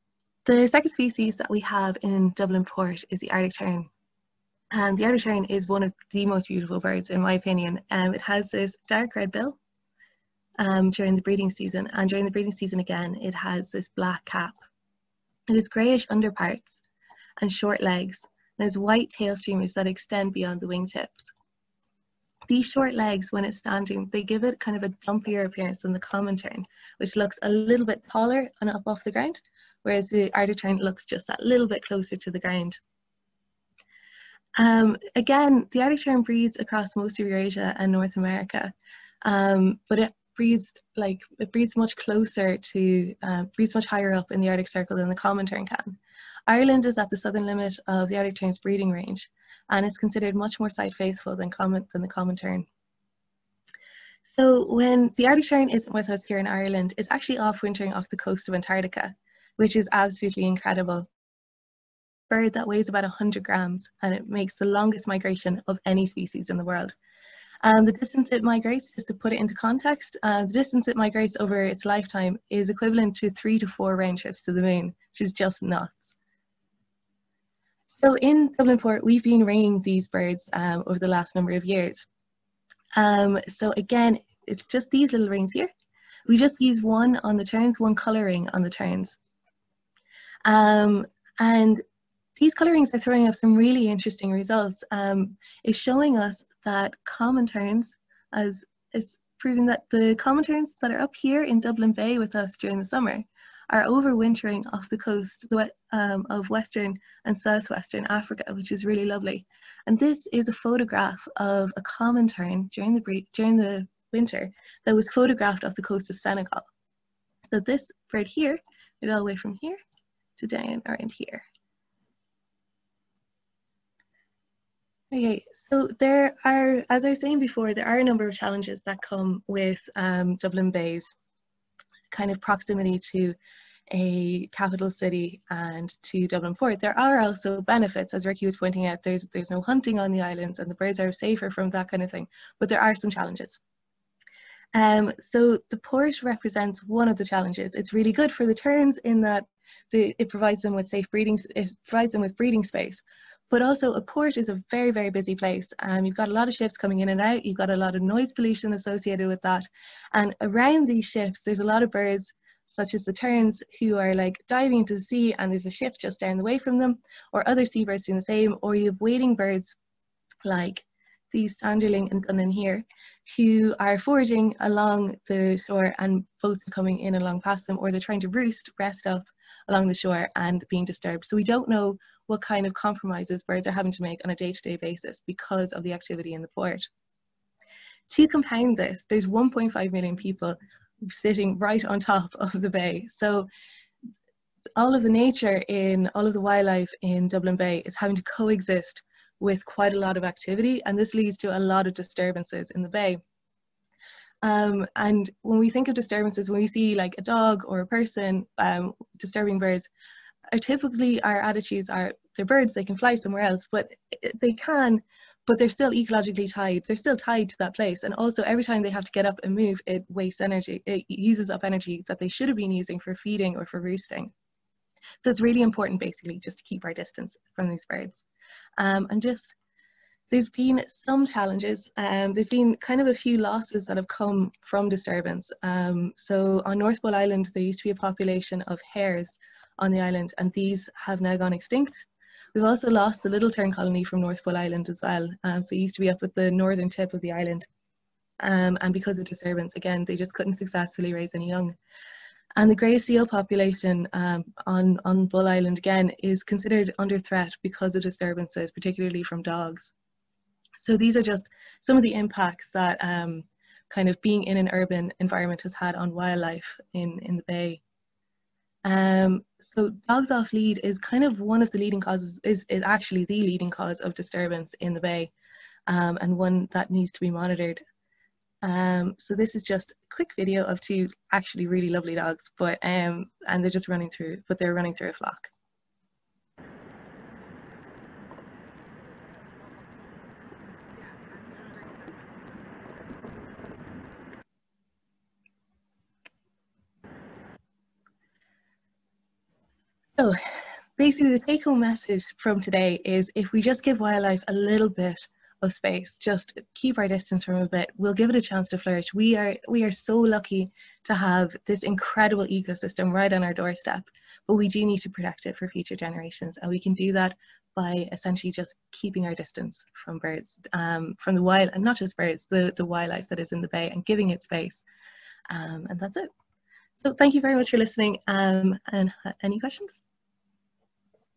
the second species that we have in Dublin Port is the Arctic tern. And the Arctic tern is one of the most beautiful birds, in my opinion. Um, it has this dark red bill um, during the breeding season. And during the breeding season again, it has this black cap it has greyish underparts and short legs and has white tail streamers that extend beyond the wingtips. These short legs, when it's standing, they give it kind of a jumpier appearance than the common tern, which looks a little bit taller and up off the ground, whereas the Arctic tern looks just that little bit closer to the ground. Um, again, the Arctic tern breeds across most of Eurasia and North America, um, but it breeds like it breeds much closer to uh, breeds much higher up in the Arctic Circle than the common tern can. Ireland is at the southern limit of the Arctic tern's breeding range, and it's considered much more site faithful than common than the common tern. So when the Arctic tern isn't with us here in Ireland, it's actually off wintering off the coast of Antarctica, which is absolutely incredible. Bird that weighs about 100 grams and it makes the longest migration of any species in the world. Um, the distance it migrates, just to put it into context, uh, the distance it migrates over its lifetime is equivalent to three to four round trips to the moon, which is just nuts. So in Dublin Port, we've been ringing these birds um, over the last number of years. Um, so again, it's just these little rings here. We just use one on the terns, one colouring on the terns. Um, and these colorings are throwing up some really interesting results. Um, it's showing us that common terns, as it's proving that the common terns that are up here in Dublin Bay with us during the summer are overwintering off the coast um, of Western and Southwestern Africa, which is really lovely. And this is a photograph of a common tern during the, during the winter that was photographed off the coast of Senegal. So this bird here, it all the way from here to down around here. Okay, so there are, as I was saying before, there are a number of challenges that come with um, Dublin Bay's kind of proximity to a capital city and to Dublin Port. There are also benefits, as Ricky was pointing out, there's, there's no hunting on the islands and the birds are safer from that kind of thing, but there are some challenges. Um, so the port represents one of the challenges. It's really good for the terns in that the, it provides them with safe breeding, it provides them with breeding space, but also a port is a very, very busy place. Um, you've got a lot of ships coming in and out. You've got a lot of noise pollution associated with that. And around these ships, there's a lot of birds such as the terns who are like diving into the sea and there's a ship just down the way from them or other seabirds doing the same or you have wading birds like these sanderling and dunlin here who are foraging along the shore and boats are coming in along past them or they're trying to roost rest up along the shore and being disturbed. So we don't know what kind of compromises birds are having to make on a day-to-day basis because of the activity in the port. To compound this, there's 1.5 million people sitting right on top of the bay. So all of the nature in all of the wildlife in Dublin Bay is having to coexist with quite a lot of activity and this leads to a lot of disturbances in the bay. Um, and when we think of disturbances, when we see like a dog or a person um, disturbing birds, are typically our attitudes are they're birds, they can fly somewhere else, but they can, but they're still ecologically tied. They're still tied to that place. And also every time they have to get up and move, it wastes energy. It uses up energy that they should have been using for feeding or for roosting. So it's really important basically just to keep our distance from these birds. Um, and just, there's been some challenges. Um, there's been kind of a few losses that have come from disturbance. Um, so on North Bull Island, there used to be a population of hares on the island and these have now gone extinct. We've also lost the little tern colony from North Bull Island as well. Um, so it used to be up at the northern tip of the island. Um, and because of disturbance, again, they just couldn't successfully raise any young. And the grey seal population um, on, on Bull Island, again, is considered under threat because of disturbances, particularly from dogs. So these are just some of the impacts that um, kind of being in an urban environment has had on wildlife in, in the bay. Um, so dogs off lead is kind of one of the leading causes, is, is actually the leading cause of disturbance in the bay um, and one that needs to be monitored. Um, so this is just a quick video of two actually really lovely dogs, but um, and they're just running through, but they're running through a flock. So basically the take home message from today is if we just give wildlife a little bit of space, just keep our distance from a bit, we'll give it a chance to flourish. We are, we are so lucky to have this incredible ecosystem right on our doorstep, but we do need to protect it for future generations. And we can do that by essentially just keeping our distance from birds, um, from the wild, and not just birds, the, the wildlife that is in the bay and giving it space. Um, and that's it. So thank you very much for listening. Um, and uh, any questions?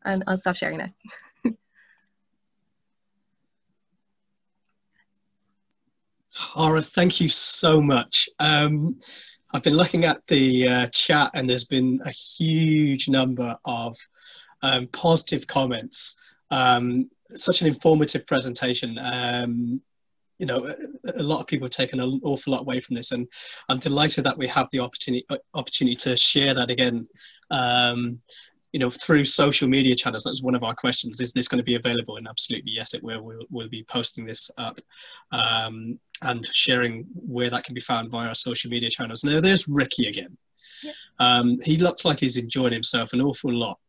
And I'll stop sharing now. Tara, thank you so much. Um, I've been looking at the uh, chat and there's been a huge number of um, positive comments. Um, such an informative presentation. Um, you know, a, a, lot of people have taken an awful lot away from this, and I'm delighted that we have the opportunity opportunity to share that again um, you know, through social media channels. That's one of our questions. Is this going to be available? And absolutely, yes, it will. We'll, we'll be posting this up um, and sharing where that can be found via our social media channels. Now, there's Ricky again. Yep. Um, he looks like he's enjoying himself an awful lot,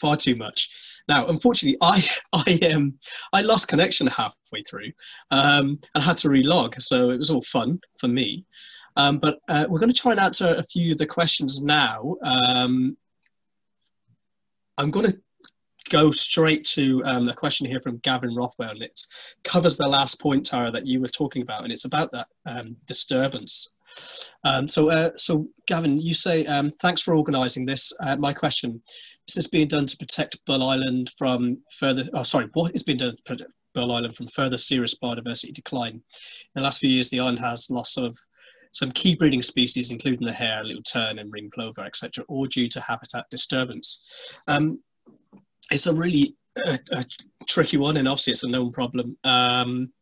far too much. Now, unfortunately, I I um I lost connection halfway through um, and had to relog, so it was all fun for me. Um, but uh, we're going to try and answer a few of the questions now. Um, I'm going to go straight to um, a question here from Gavin Rothwell, and it covers the last point, Tara, that you were talking about, and it's about that um, disturbance. Um, so, uh, so Gavin, you say um, thanks for organising this. Uh, my question: Is this being done to protect Bull Island from further? Oh, sorry, what is being done to protect Bull Island from further serious biodiversity decline? In the last few years, the island has lost of some key breeding species, including the hare, little tern, and ring plover, etc., all due to habitat disturbance. Um, it's a really uh, a tricky one, and obviously it's a known problem. Um,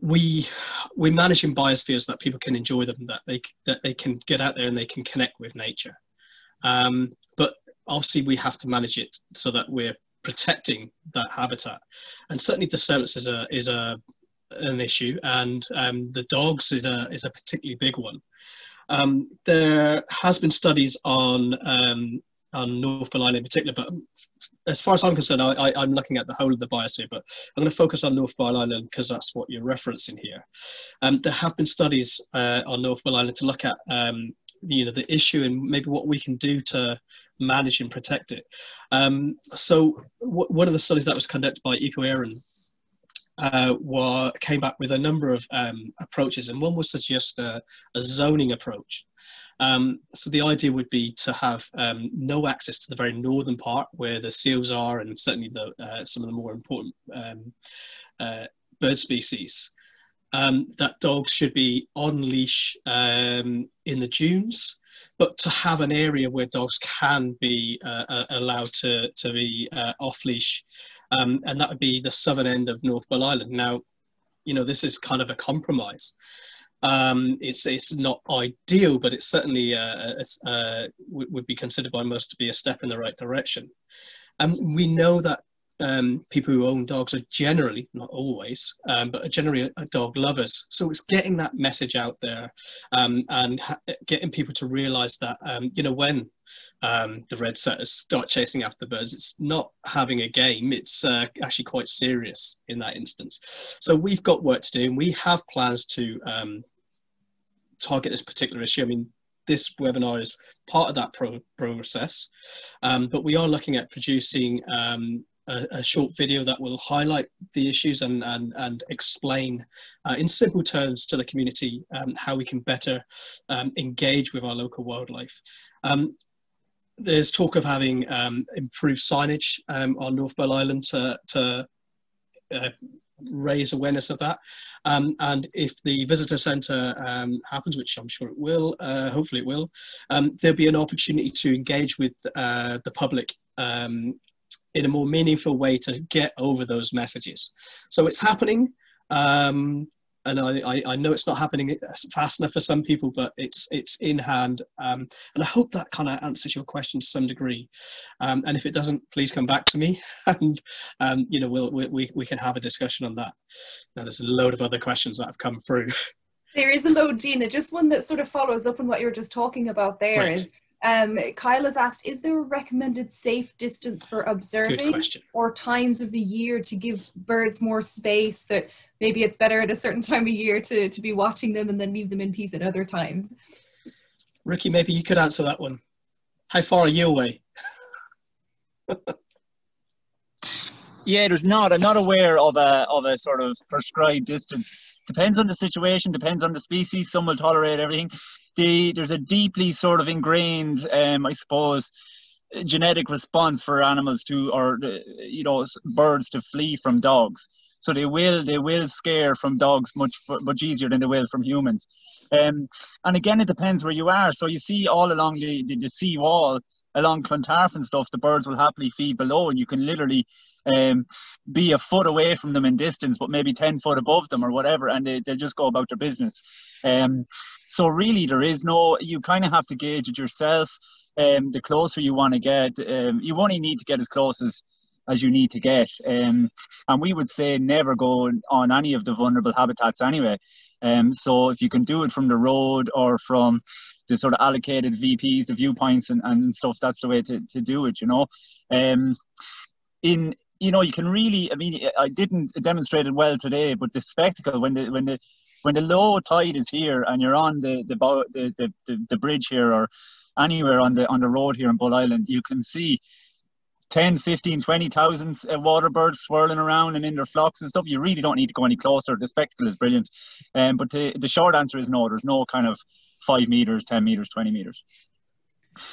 we we're managing biospheres that people can enjoy them, that they that they can get out there and they can connect with nature. Um, but obviously, we have to manage it so that we're protecting that habitat. And certainly, disturbance is a is a an issue, and um, the dogs is a is a particularly big one. Um, there has been studies on um, on North Island in particular, but as far as I'm concerned, I, am looking at the whole of the biosphere, but I'm going to focus on North Bull Island because that's what you're referencing here. Um, there have been studies uh, on North Bull Island to look at um, you know the issue and maybe what we can do to manage and protect it. Um, so one of the studies that was conducted by Eco uh, were, came back with a number of um, approaches, and one was to just a, a zoning approach. Um, so the idea would be to have um, no access to the very northern part where the seals are, and certainly the, uh, some of the more important um, uh, bird species. Um, that dogs should be on leash um, in the dunes, but to have an area where dogs can be uh, uh allowed to, to be uh, off leash, um, and that would be the southern end of North Bull Island. Now, you know, this is kind of a compromise. Um, it's it's not ideal, but it certainly uh, uh, would be considered by most to be a step in the right direction. And we know that um, people who own dogs are generally, not always, um, but are generally dog lovers. So it's getting that message out there um, and getting people to realize that, um, you know, when um, the red setters start chasing after birds, it's not having a game, it's uh, actually quite serious in that instance. So we've got work to do and we have plans to um, target this particular issue. I mean, this webinar is part of that pro process, um, but we are looking at producing um, a, a, short video that will highlight the issues and, and, and explain uh, in simple terms to the community um, how we can better um, engage with our local wildlife. Um, there's talk of having um, improved signage um, on North Bull Island to, to uh, raise awareness of that. Um, and if the visitor centre um, happens, which I'm sure it will, uh, hopefully it will, um, there'll be an opportunity to engage with uh, the public um, in a more meaningful way to get over those messages. So it's happening. Um, and I, I, know it's not happening fast enough for some people, but it's it's in hand. Um, and I hope that kind of answers your question to some degree. Um, and if it doesn't, please come back to me, and um, you know we'll, we, we can have a discussion on that. Now there's a load of other questions that have come through. There is a load, Gina. Just one that sort of follows up on what you were just talking about. There right. is um, Kyle has asked, is there a recommended safe distance for observing or times of the year to give birds more space that maybe it's better at a certain time of year to, to be watching them and then leave them in peace at other times? Ricky, maybe you could answer that one. How far are you away? yeah, there's not. I'm not aware of a of a sort of prescribed distance. Depends on the situation. Depends on the species. Some will tolerate everything the there's a deeply sort of ingrained, um, I suppose, genetic response for animals to or you know birds to flee from dogs. So they will they will scare from dogs much much easier than they will from humans. Um, and again, it depends where you are. So you see all along the, the, the sea wall, along Clontarf and stuff, the birds will happily feed below, and you can literally um, be a foot away from them in distance, but maybe 10 foot above them or whatever, and they, they'll just go about their business. Um, so really, there is no, you kind of have to gauge it yourself. Um, the closer you want to get, um, you only need to get as close as, as you need to get. Um, and we would say never go on any of the vulnerable habitats anyway. Um, so if you can do it from the road or from the sort of allocated VPs, the viewpoints and, and stuff, that's the way to, to do it, you know. Um, in you know, you can really. I mean, I didn't demonstrate it well today, but the spectacle when the when the when the low tide is here and you're on the the the, the, the bridge here or anywhere on the on the road here in Bull Island, you can see 10, 15, 20,000 uh, water birds swirling around and in their flocks and stuff. You really don't need to go any closer. The spectacle is brilliant. Um, but the, the short answer is no, there's no kind of five meters, 10 meters, 20 meters.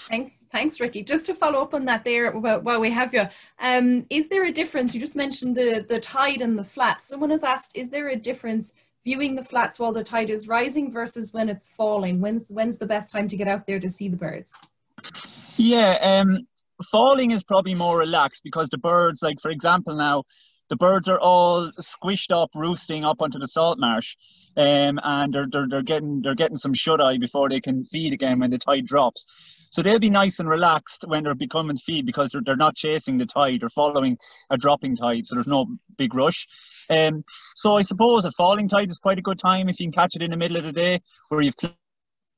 Thanks, thanks, Ricky. Just to follow up on that there, while we have you, um, is there a difference? You just mentioned the the tide and the flats. Someone has asked, is there a difference viewing the flats while the tide is rising versus when it's falling? When's when's the best time to get out there to see the birds? Yeah, um, falling is probably more relaxed because the birds, like for example, now the birds are all squished up, roosting up onto the salt marsh, um, and they're, they're, they're getting they're getting some shut eye before they can feed again when the tide drops. So they'll be nice and relaxed when they're becoming feed because they're, they're not chasing the tide or following a dropping tide. So there's no big rush. Um, so I suppose a falling tide is quite a good time if you can catch it in the middle of the day where you've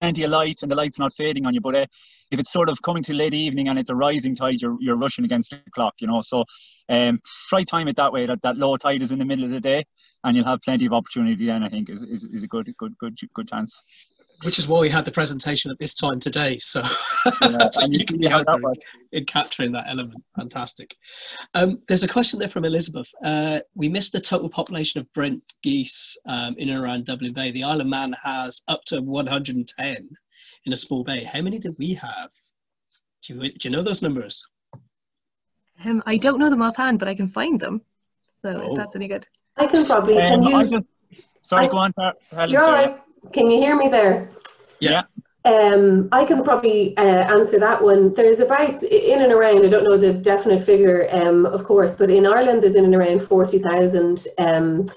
plenty of light and the light's not fading on you. But uh, if it's sort of coming to late evening and it's a rising tide, you're, you're rushing against the clock, you know. So um, try time it that way, that, that low tide is in the middle of the day and you'll have plenty of opportunity then, I think, is, is, is a good, good, good, good chance. Which is why we had the presentation at this time today. So, Yeah, so you you can be how out that in capturing that element. Fantastic. Um, there's a question there from Elizabeth. Uh, we missed the total population of Brent geese um, in and around Dublin Bay. The Isle of Man has up to 110 in a small bay. How many do we have? Do you, do you know those numbers? Um, I don't know them offhand, but I can find them. So Oh. if that's any good. I can probably, can Um, I you, sorry, I- go on, Tar- Helen. you're all sorry. right. Can you hear me there? Yeah. Um, I can probably uh, answer that one. There's about in and around. I don't know the definite figure, um, of course, but in Ireland there's in and around forty thousand um,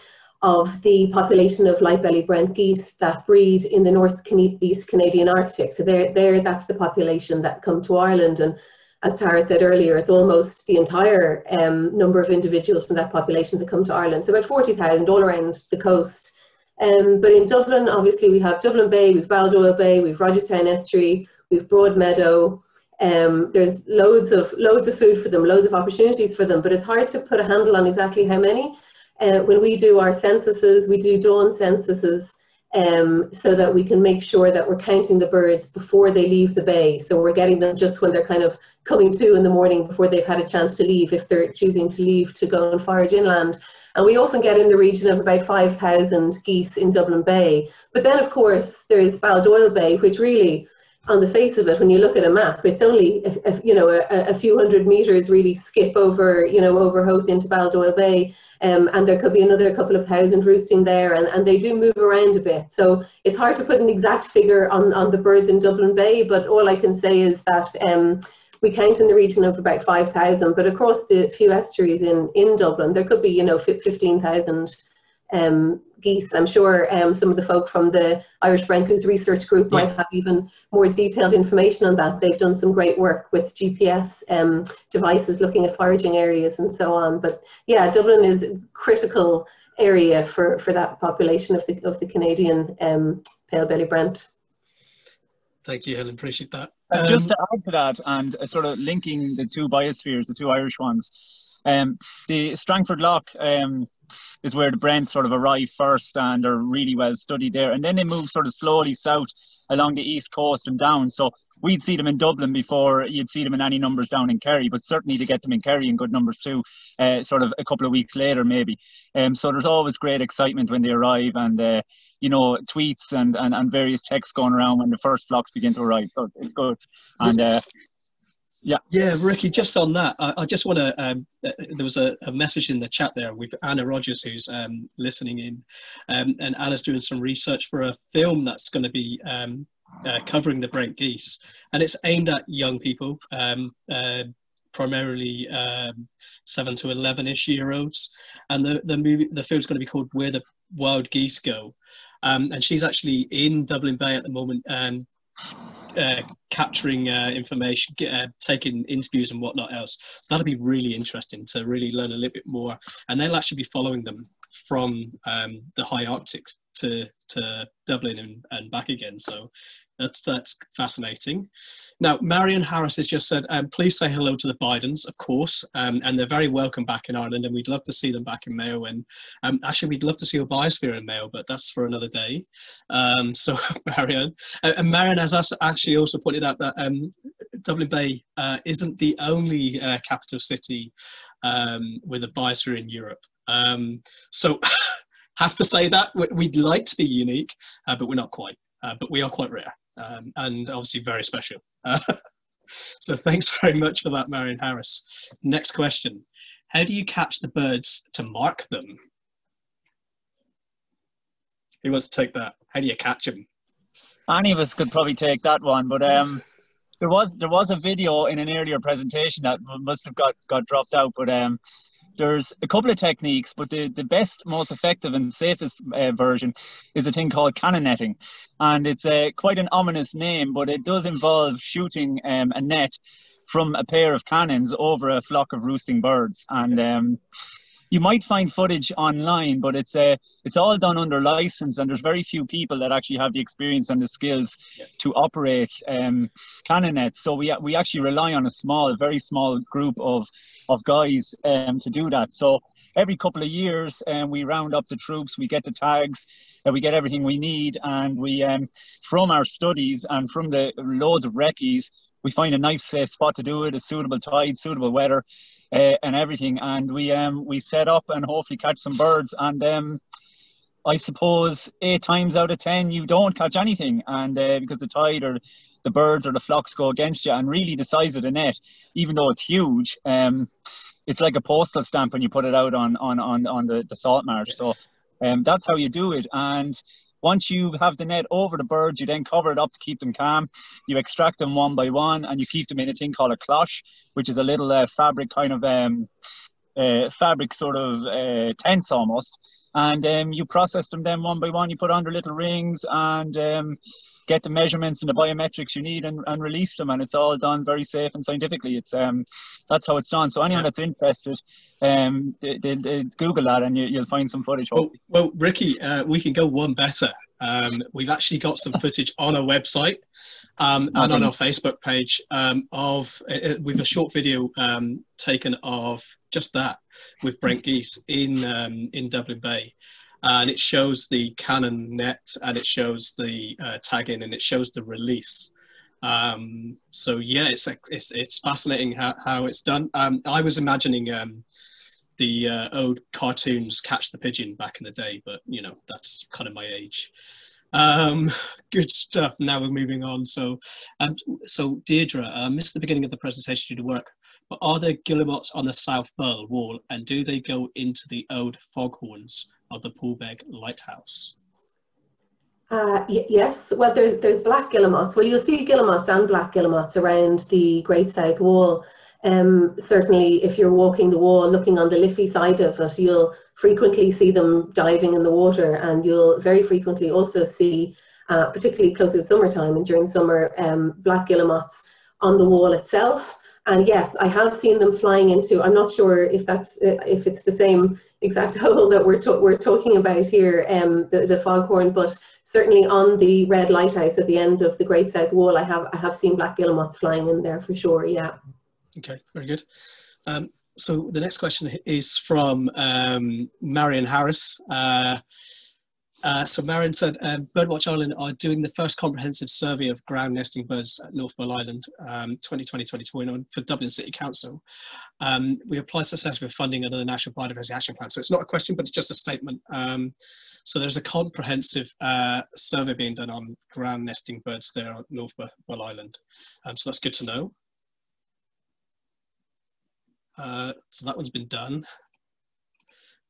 of the population of light-bellied Brent geese that breed in the North East Canadian Arctic. So there, there, that's the population that come to Ireland. And as Tara said earlier, it's almost the entire um, number of individuals from that population that come to Ireland. So about forty thousand all around the coast. Um, but in Dublin, obviously, we have Dublin Bay, we've Baldoyle Bay, we've Rogerstown Estuary, we've Broadmeadow. Um, there's loads of loads of food for them, loads of opportunities for them, but it's hard to put a handle on exactly how many. Uh, when we do our censuses, we do dawn censuses um, so that we can make sure that we're counting the birds before they leave the bay. So we're getting them just when they're kind of coming to in the morning before they've had a chance to leave, if they're choosing to leave to go and forage inland. And we often get in the region of about 5,000 geese in Dublin Bay. But then, of course, there's Baldoyle Bay, which really, on the face of it, when you look at a map, it's only, a, a- you know, a, a few hundred metres really skip over, you know, over Howth into Baldoyle Bay. Um, and there could be another couple of thousand roosting there, and, and they do move around a bit. So it's hard to put an exact figure on, on the birds in Dublin Bay, but all I can say is that um, we count in the region of about 5,000, but across the few estuaries in, in Dublin, there could be, you know, 15,000 um, geese. I'm sure um, some of the folk from the Irish Brent Goose Research Group might have even more detailed information on that. They've done some great work with GPS um, devices looking at foraging areas and so on. But yeah, Dublin is a critical area for, for that population of the, of the Canadian um, pale belly brent. Thank you, Helen. Appreciate that. Uh, just Um, to add to that, and uh, sort of linking the two biospheres, the two Irish ones, um, the Strangford Loch um, is where the Brents sort of arrive first and are really well studied there, and then they move sort of slowly south along the east coast and down. So we'd see them in Dublin before you'd see them in any numbers down in Kerry, but certainly to get them in Kerry in good numbers too, uh, sort of a couple of weeks later maybe. Um, so there's always great excitement when they arrive and. Uh, you know, tweets and, and, and various texts going around when the first flocks begin to arrive. So it's, good. And uh, Yeah, Ricky, just on that, I, I just want to. Um, uh, there was a, a message in the chat there with Anna Rogers, who's um, listening in, um, and Anna's doing some research for a film that's going to be um, uh, covering the Brent geese, and it's aimed at young people, um, uh, primarily um, seven to eleven-ish year olds, and the the movie, the film's going to be called Where the Wild Geese Go, um, and she's actually in Dublin Bay at the moment. Um, uh, capturing uh, information, uh, taking interviews and whatnot else. So that'll be really interesting to really learn a little bit more. And they'll actually be following them from um, the high Arctic to, to Dublin and, and back again. So that's, that's fascinating. Now, Marion Harris has just said, um, please say hello to the Bidens, of course. Um, and they're very welcome back in Ireland and we'd love to see them back in Mayo. And um, actually, we'd love to see a biosphere in Mayo, but that's for another day. Um, so, Marion, uh, and Marion has also actually also pointed out that um, Dublin Bay uh, isn't the only uh, capital city um, with a biosphere in Europe. So, have to say that We- we'd like to be unique, uh, but we're not quite. Uh, but we are quite rare um, and obviously very special. so, thanks very much for that, Marion Harris. Next question: How do you catch the birds to mark them? Who wants to take that? How do you catch them? any of us could probably take that one, but um, there was there was a video in an earlier presentation that must have got got dropped out, but um, there's a couple of techniques, but the, the best, most effective, and safest uh, version is a thing called cannon netting, and it's uh, quite an ominous name, but it does involve shooting um, a net from a pair of cannons over a flock of roosting birds, and um, you might find footage online, but it's uh, it's all done under license, and there's very few people that actually have the experience and the skills yeah. to operate um, cannon nets. So we we actually rely on a small, very small group of of guys um, to do that. So every couple of years um, we round up the troops we get the tags uh, we get everything we need and we um, from our studies and from the loads of recce's we find a nice uh, spot to do it a suitable tide suitable weather uh, and everything and we um we set up and hopefully catch some birds and um I suppose eight times out of ten you don't catch anything, and uh, because the tide or the birds or the flocks go against you, and really the size of the net, even though it's huge, um, it's like a postal stamp when you put it out on on on, on the, the salt marsh. So um, that's how you do it. And once you have the net over the birds, you then cover it up to keep them calm. You extract them one by one, and you keep them in a thing called a cloche, which is a little uh, fabric kind of um, uh, fabric sort of uh, tents almost. And um, you process them then one by one. You put under little rings and um, get the measurements and the biometrics you need and, and release them. And it's all done very safe and scientifically. It's um that's how it's done. So anyone that's interested um they, they, they google that and you, will find some footage well, well ricky uh, we can go one better. Um we've actually got some footage on our website um, and on our Facebook page um, of uh, with a short video um, taken of just that with Brent Geese in um, in Dublin Bay and it shows the cannon net and it shows the uh, tagging and it shows the release. Um, so yeah, it's, it's it's fascinating how, how it's done. Um, I was imagining um, the uh, old cartoons Catch the Pigeon back in the day, but you know that's kind of my age. Um, good stuff. Now we're moving on. So, um, so Deirdre, I missed the beginning of the presentation due to work, but are there guillemots on the South Bull wall, and do they go into the old foghorns? of the Poolbeg Lighthouse? Uh, yes, well, there's there's black guillemots. Well, you'll see guillemots and black guillemots around the Great South Wall. Um, certainly, if you're walking the wall, looking on the Liffey side of it, you'll frequently see them diving in the water, and you'll very frequently also see, uh, particularly close to summertime and during summer, um, black guillemots on the wall itself. And yes, I have seen them flying into. I'm not sure if that's if it's the same exact hole that we're to we're talking about here, um, the the foghorn, but certainly on the red lighthouse at the end of the Great South Wall, I have I have seen black guillemots flying in there for sure. Yeah. Okay, very good. Um, so the next question is from um, Marion Harris. Uh, uh, so Marion said, um, Birdwatch Ireland are doing the first comprehensive survey of ground nesting birds at North Bull Island um, 2020-2021 for Dublin City Council. Um, we applied successfully for funding under the National Biodiversity Action Plan. So it's not a question, but it's just a statement. Um, so there's a comprehensive uh, survey being done on ground nesting birds there at North Bull Island. Um, so that's good to know. Uh, so that one's been done.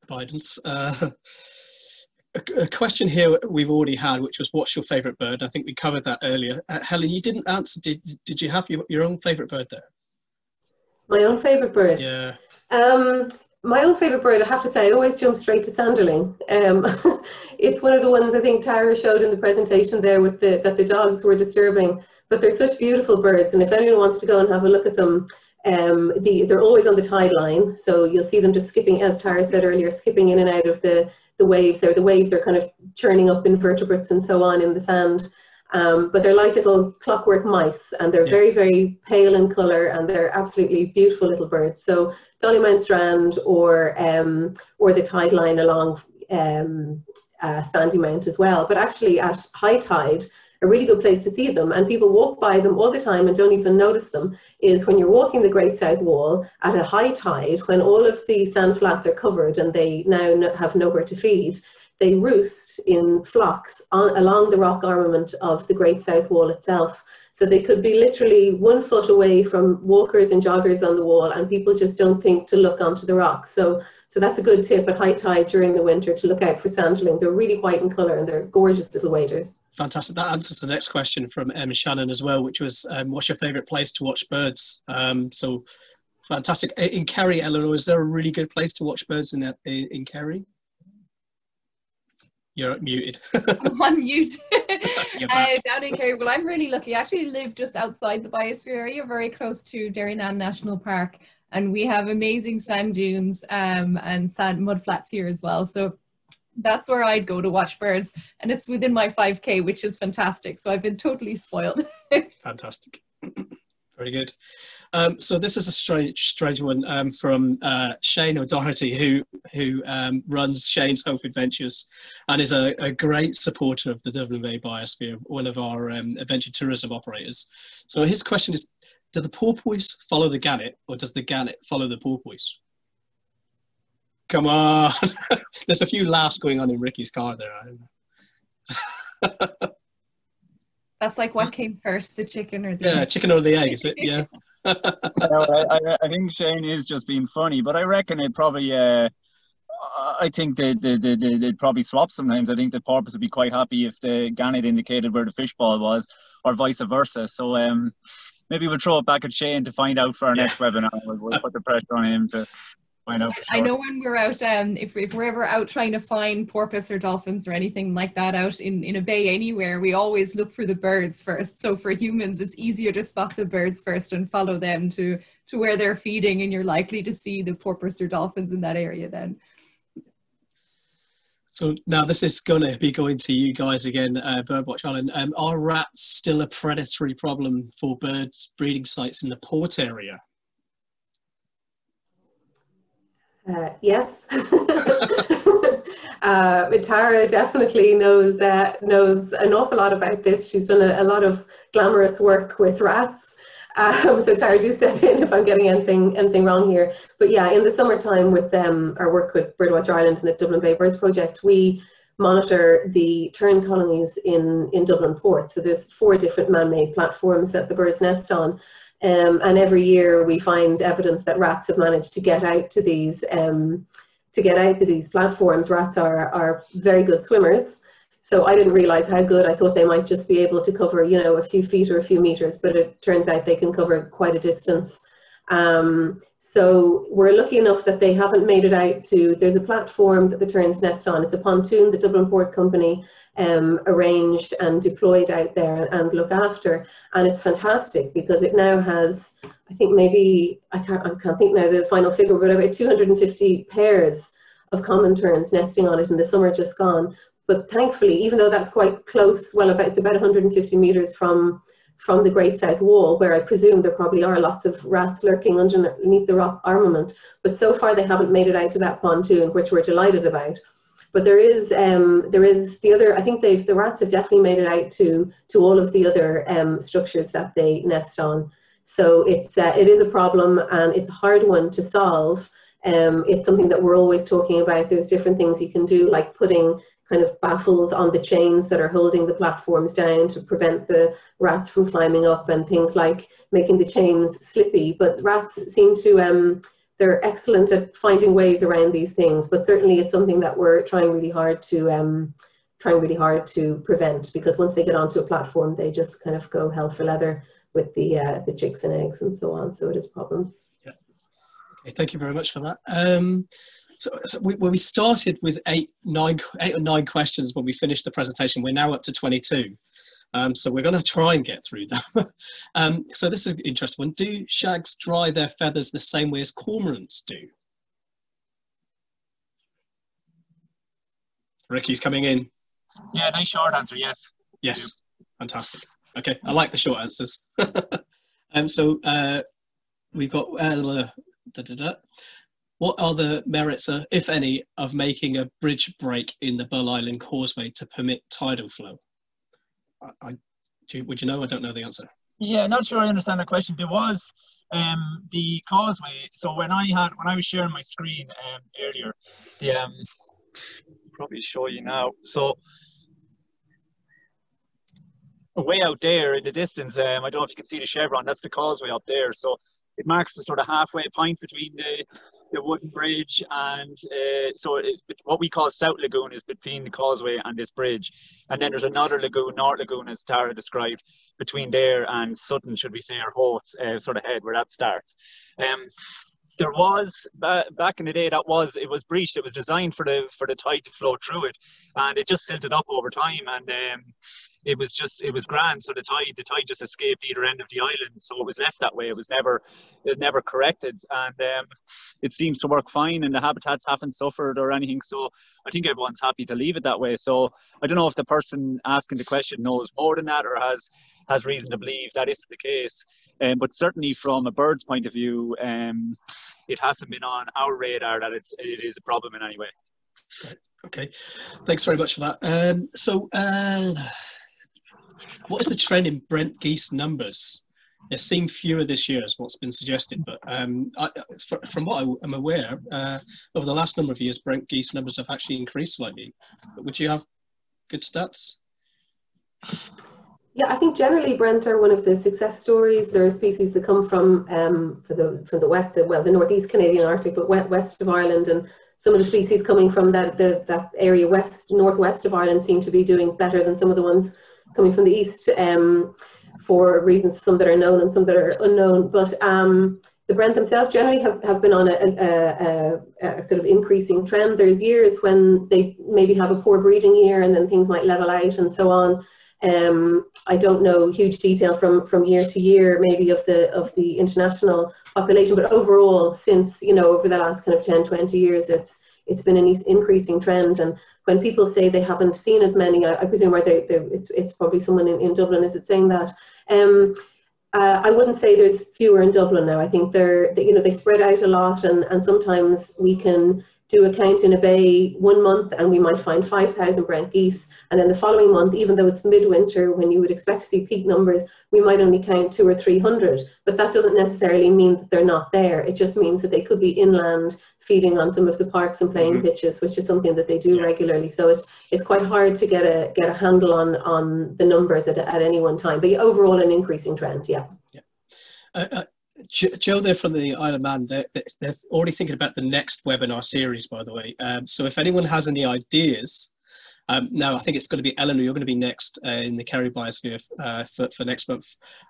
Biden's. A, question here we've already had, which was what's your favourite bird? I think we covered that earlier. Uh, Helen, you didn't answer. Did, did you have your, your own favourite bird there? My own favourite bird? Yeah. Um, my own favourite bird, I have to say, I always jump straight to sanderling. Um, it's one of the ones I think Tara showed in the presentation there with the that the dogs were disturbing. But they're such beautiful birds, and if anyone wants to go and have a look at them, um, the, they're always on the tide line, so you'll see them just skipping, as Tara said earlier, skipping in and out of the, the waves there. The waves are kind of churning up invertebrates and so on in the sand. Um, but they're like little clockwork mice and they're yeah. very, very pale in colour and they're absolutely beautiful little birds. So Dollymount Strand or, um, or the tide line along um, uh, Sandymount as well. But actually at high tide, a really good place to see them, and people walk by them all the time and don't even notice them, is when you're walking the Great South Wall at a high tide, when all of the sand flats are covered and they now have nowhere to feed, they roost in flocks on, along the rock armament of the Great South Wall itself. So they could be literally one foot away from walkers and joggers on the wall, and people just don't think to look onto the rocks. So, so that's a good tip at high tide during the winter to look out for sanderling. They're really white in colour and they're gorgeous little waders. Fantastic. That answers the next question from M. Shannon as well, which was, um, what's your favourite place to watch birds? Um, so fantastic. In Kerry, Eleanor, is there a really good place to watch birds in, in Kerry? You're muted. I'm muted. uh, down in Kerry. Well, I'm really lucky. I actually live just outside the biosphere area, very close to Derrynane National Park. and we have amazing sand dunes um, and sand mud flats here as well. So that's where I'd go to watch birds, and it's within my 5k, which is fantastic. So I've been totally spoiled. Fantastic. Very good. Um, so this is a strange, strange one um, from uh, Shane O'Doherty, who who um, runs Shane's Hove Adventures, and is a, a, great supporter of the Dublin Bay Biosphere, one of our um, adventure tourism operators. So his question is: Do the porpoise follow the gannet, or does the gannet follow the porpoise? Come on, there's a few laughs going on in Ricky's car there. That's like what came first, the chicken or the yeah, chicken or the egg? Is it? Yeah. I, I, I, think Shane is just being funny, but I reckon it probably. Uh, I think they they they they'd probably swap sometimes. I think the porpoise would be quite happy if the gannet indicated where the fishball was, or vice versa. So um, maybe we'll throw it back at Shane to find out for our next webinar. We'll, we'll put the pressure on him to I know. I know when we're out, um, if, if we're ever out trying to find porpoise or dolphins or anything like that out in, in a bay anywhere, we always look for the birds first. So for humans, it's easier to spot the birds first and follow them to, to where they're feeding, and you're likely to see the porpoise or dolphins in that area then. So now this is going to be going to you guys again, uh, Birdwatch Ireland. Um, are rats still a predatory problem for bird breeding sites in the port area? Uh, yes. uh, Tara definitely knows uh, knows an awful lot about this. She's done a, a lot of glamorous work with rats. Um, so Tara, do step in if I'm getting anything anything wrong here. But yeah, in the summertime with um, our work with Birdwatch Ireland and the Dublin Bay Birds Project, we monitor the tern colonies in, in Dublin Port. So there's four different man-made platforms that the birds nest on. Um, and every year we find evidence that rats have managed to get out to these um, to get out to these platforms. Rats are, are very good swimmers. So I didn't realize how good. I thought they might just be able to cover, you know, a few feet or a few meters, but it turns out they can cover quite a distance. Um, so we're lucky enough that they haven't made it out to, there's a platform that the terns nest on. It's a pontoon the Dublin Port Company um, arranged and deployed out there and look after. And it's fantastic because it now has, I think maybe, I can't, I can't think now the final figure, but about 250 pairs of common terns nesting on it in the summer just gone. But thankfully, even though that's quite close, well, about, it's about 150 meters from from the Great South Wall, where I presume there probably are lots of rats lurking underneath the rock armament. But so far, they haven't made it out to that pontoon, which we're delighted about. But there is um, there is the other. I think they've the rats have definitely made it out to to all of the other um, structures that they nest on. So it's uh, it is a problem and it's a hard one to solve. Um, it's something that we're always talking about. There's different things you can do, like putting kind of baffles on the chains that are holding the platforms down to prevent the rats from climbing up, and things like making the chains slippy. But rats seem to um, they're excellent at finding ways around these things, but certainly it's something that we're trying really hard to um, trying really hard to prevent because once they get onto a platform, they just kind of go hell for leather with the uh, the chicks and eggs and so on. So it is a problem. Yeah. Okay, thank you very much for that. Um, so, so we, when we started with eight, nine, eight or nine questions when we finished the presentation, we're now up to 22. Um, so we're going to try and get through them. um, so this is an interesting one. Do shags dry their feathers the same way as cormorants do? Ricky's coming in. Yeah, nice short answer, yes. Yes, fantastic. Okay, I like the short answers. um, so uh, we've got, uh, da, da, da. What are the merits, if any, of making a bridge break in the Bull Island Causeway to permit tidal flow? I, I would you know? I don't know the answer. Yeah, not sure I understand the question. There was um, the causeway. So when I had when I was sharing my screen um, earlier, the um, probably show you now. So way out there in the distance, um, I don't know if you can see the chevron. That's the causeway up there. So it marks the sort of halfway point between the the wooden bridge and uh, so it, what we call South Lagoon is between the causeway and this bridge. And then there's another lagoon North Lagoon as Tara described between there and Sutton should we say or Howth uh, sort of head where that starts. Um, there was back in the day that was it was breached. It was designed for the for the tide to flow through it and it just silted up over time. And um, it was just it was grand. So the tide the tide just escaped either end of the island, so it was left that way. It was never it never corrected, and um, it seems to work fine, and the habitats haven't suffered or anything. So I think everyone's happy to leave it that way. So I don't know if the person asking the question knows more than that or has has reason to believe that isn't the case. Um, but certainly from a bird's point of view, um, it hasn't been on our radar that it's it is a problem in any way. Okay, thanks very much for that. Um, so, uh, what is the trend in Brent geese numbers? There seem fewer this year, as what's been suggested, but um, I, from what I am aware, uh, over the last number of years, Brent geese numbers have actually increased slightly. But would you have good stats? Yeah, I think generally Brent are one of the success stories. There are species that come from um, for the from the west, well, the northeast Canadian Arctic, but west of Ireland, and some of the species coming from that the, that area west northwest of Ireland seem to be doing better than some of the ones coming from the east um, for reasons some that are known and some that are unknown. But um, the Brent themselves generally have, have been on a, a, a, a, sort of increasing trend. There's years when they maybe have a poor breeding year and then things might level out and so on. Um, I don't know huge detail from, from year to year, maybe of the of the international population, but overall, since you know over the last kind of 10, 20 years, it's it's been an increasing trend. And when people say they haven't seen as many, I, I presume are they, it's it's probably someone in, in Dublin is it saying that. Um, uh, I wouldn't say there's fewer in Dublin now. I think they're, they, you know, they spread out a lot and, and sometimes we can do a count in a bay one month and we might find 5,000 Brent geese. And then the following month, even though it's midwinter when you would expect to see peak numbers, we might only count two or 300. But that doesn't necessarily mean that they're not there. It just means that they could be inland feeding on some of the parks and playing mm-hmm. pitches, which is something that they do yeah. regularly. So it's it's quite hard to get a get a handle on on the numbers at, at any one time. But overall, an increasing trend. Yeah. Yeah. Uh, uh, Joe, they're from the Isle of Man. They're, they're already thinking about the next webinar series, by the way. Um, so if anyone has any ideas, um, no, I think it's going to be Eleanor. You're going to be next uh, in the Kerry Biosphere uh, for, for next month,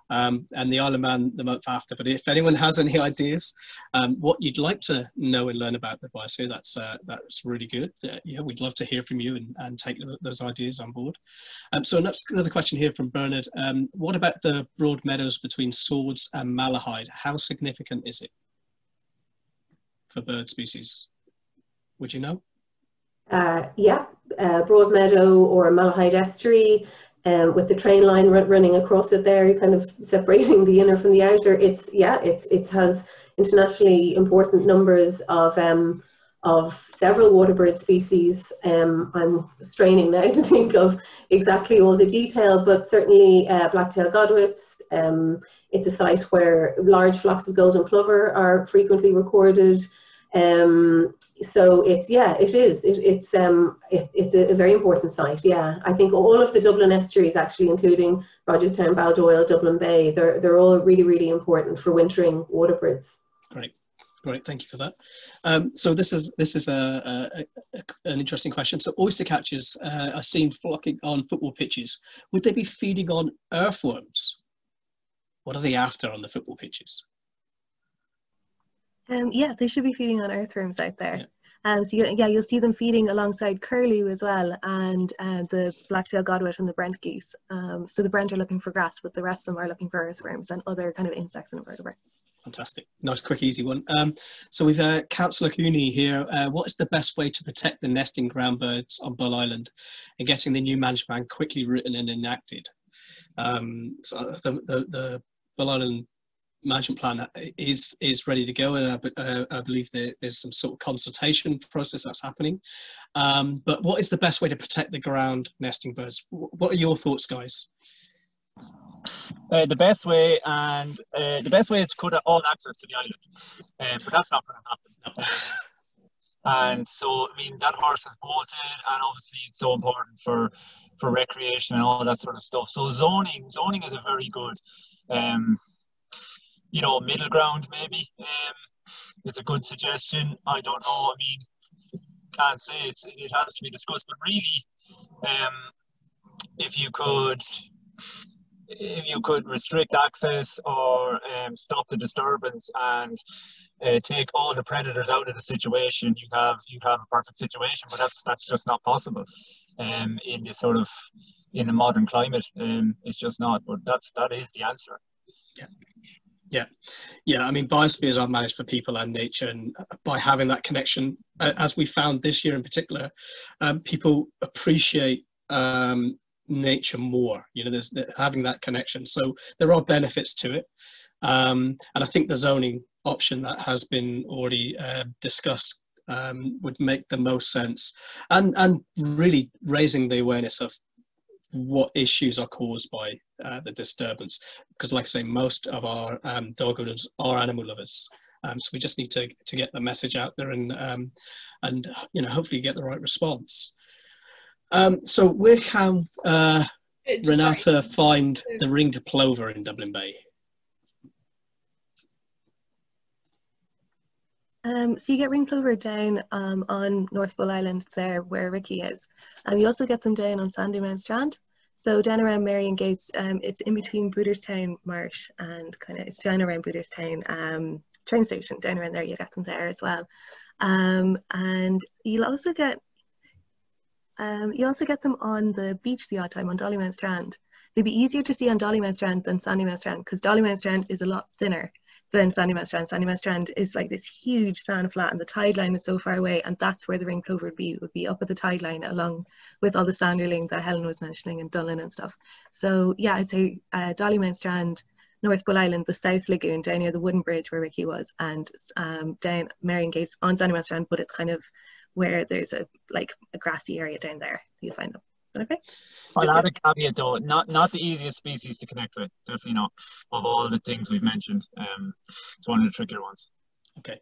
um, and the Isle of Man the month after. But if anyone has any ideas, um, what you'd like to know and learn about the biosphere, that's uh, that's really good. Uh, yeah, we'd love to hear from you and, and take those ideas on board. Um, so another question here from Bernard. Um, what about the broad meadows between Swords and Malahide? How significant is it for bird species? Would you know? Uh, yeah, uh, Broadmeadow or Malahide Estuary um, with the train line running across it there, kind of separating the inner from the outer. It's, yeah, it's, it has internationally important numbers of, um, of several waterbird species. Um, I'm straining now to think of exactly all the detail, but certainly uh, black-tailed godwits. Um, it's a site where large flocks of golden plover are frequently recorded. Um, so it's yeah it is. It, it's um it, it's a, a, very important site yeah. I think all of the dublin estuaries actually including rogerstown baldoyle dublin bay they're they're all really really important for wintering waterbirds great. Great. Thank you for that. Um, so this is this is a, a, a, an interesting question. So oyster catchers uh, are seen flocking on football pitches. Would they be feeding on earthworms? What are they after on the football pitches um, yeah, they should be feeding on earthworms out there. Yeah. Um, so you, yeah, you'll see them feeding alongside curlew as well, and uh, the black-tailed godwit and the brent geese. Um, so the brent are looking for grass, but the rest of them are looking for earthworms and other kind of insects and invertebrates. Fantastic. Nice, quick, easy one. Um, so we've uh, Councillor Cooney here. Uh, what is the best way to protect the nesting ground birds on Bull Island and getting the new management plan quickly written and enacted? Um, so the, the, the Bull Island management plan is is ready to go, and I, uh, I believe there, there's some sort of consultation process that's happening. Um, but what is the best way to protect the ground nesting birds? What are your thoughts, guys? Uh, the best way, and uh, the best way is to cut all access to the island, uh, but that's not going to happen. and so, I mean, that horse has bolted, and obviously, it's so important for for recreation and all that sort of stuff. So, zoning, zoning is a very good. Um, you know, middle ground maybe. Um, it's a good suggestion. I don't know. I mean, can't say it's it has to be discussed, but really, um, if you could, if you could restrict access or um, stop the disturbance and uh, take all the predators out of the situation, you'd have you'd have a perfect situation. But that's that's just not possible um, in this sort of in the modern climate. Um, it's just not. But that's that is the answer. Yeah. Yeah, yeah. I mean, biospheres are managed for people and nature, and by having that connection, as we found this year in particular, um, people appreciate um, nature more. You know, there's having that connection. So there are benefits to it, um, and I think the zoning option that has been already uh, discussed um, would make the most sense, and and really raising the awareness of what issues are caused by uh, the disturbance. Because, like I say, most of our um, dog owners are animal lovers. Um, so we just need to, to get the message out there and um, and you know hopefully get the right response. Um, so where can uh, Renata sorry. find the ringed plover in Dublin Bay? Um, so you get ring plover down um, on North Bull Island there where Ricky is. Um, you also get them down on Sandymount Strand. So down around Merrion Gates, um, it's in between Booterstown Marsh and kind of it's down around Booterstown um, train station. Down around there, you get them there as well. Um, and you'll also get you also get them on the beach the odd time on Dollymount Strand. They'd be easier to see on Dollymount Strand than Sandymount Strand because Dollymount Strand is a lot thinner than Sandymount Strand. Sandymount Strand is like this huge sand flat and the tide line is so far away and that's where the ring plover would be, would be up at the tide line along with all the sanderlings that Helen was mentioning and dunlin and stuff. So yeah, I'd say uh, Dollymount Strand, North Bull Island, the South Lagoon down near the wooden bridge where Ricky was and um, down Merrion Gates on Sandymount Strand, but it's kind of where there's a like a grassy area down there. You'll find them. Okay. I'll add a caveat though, not not the easiest species to connect with, definitely not. Of all the things we've mentioned, um, it's one of the trickier ones. Okay,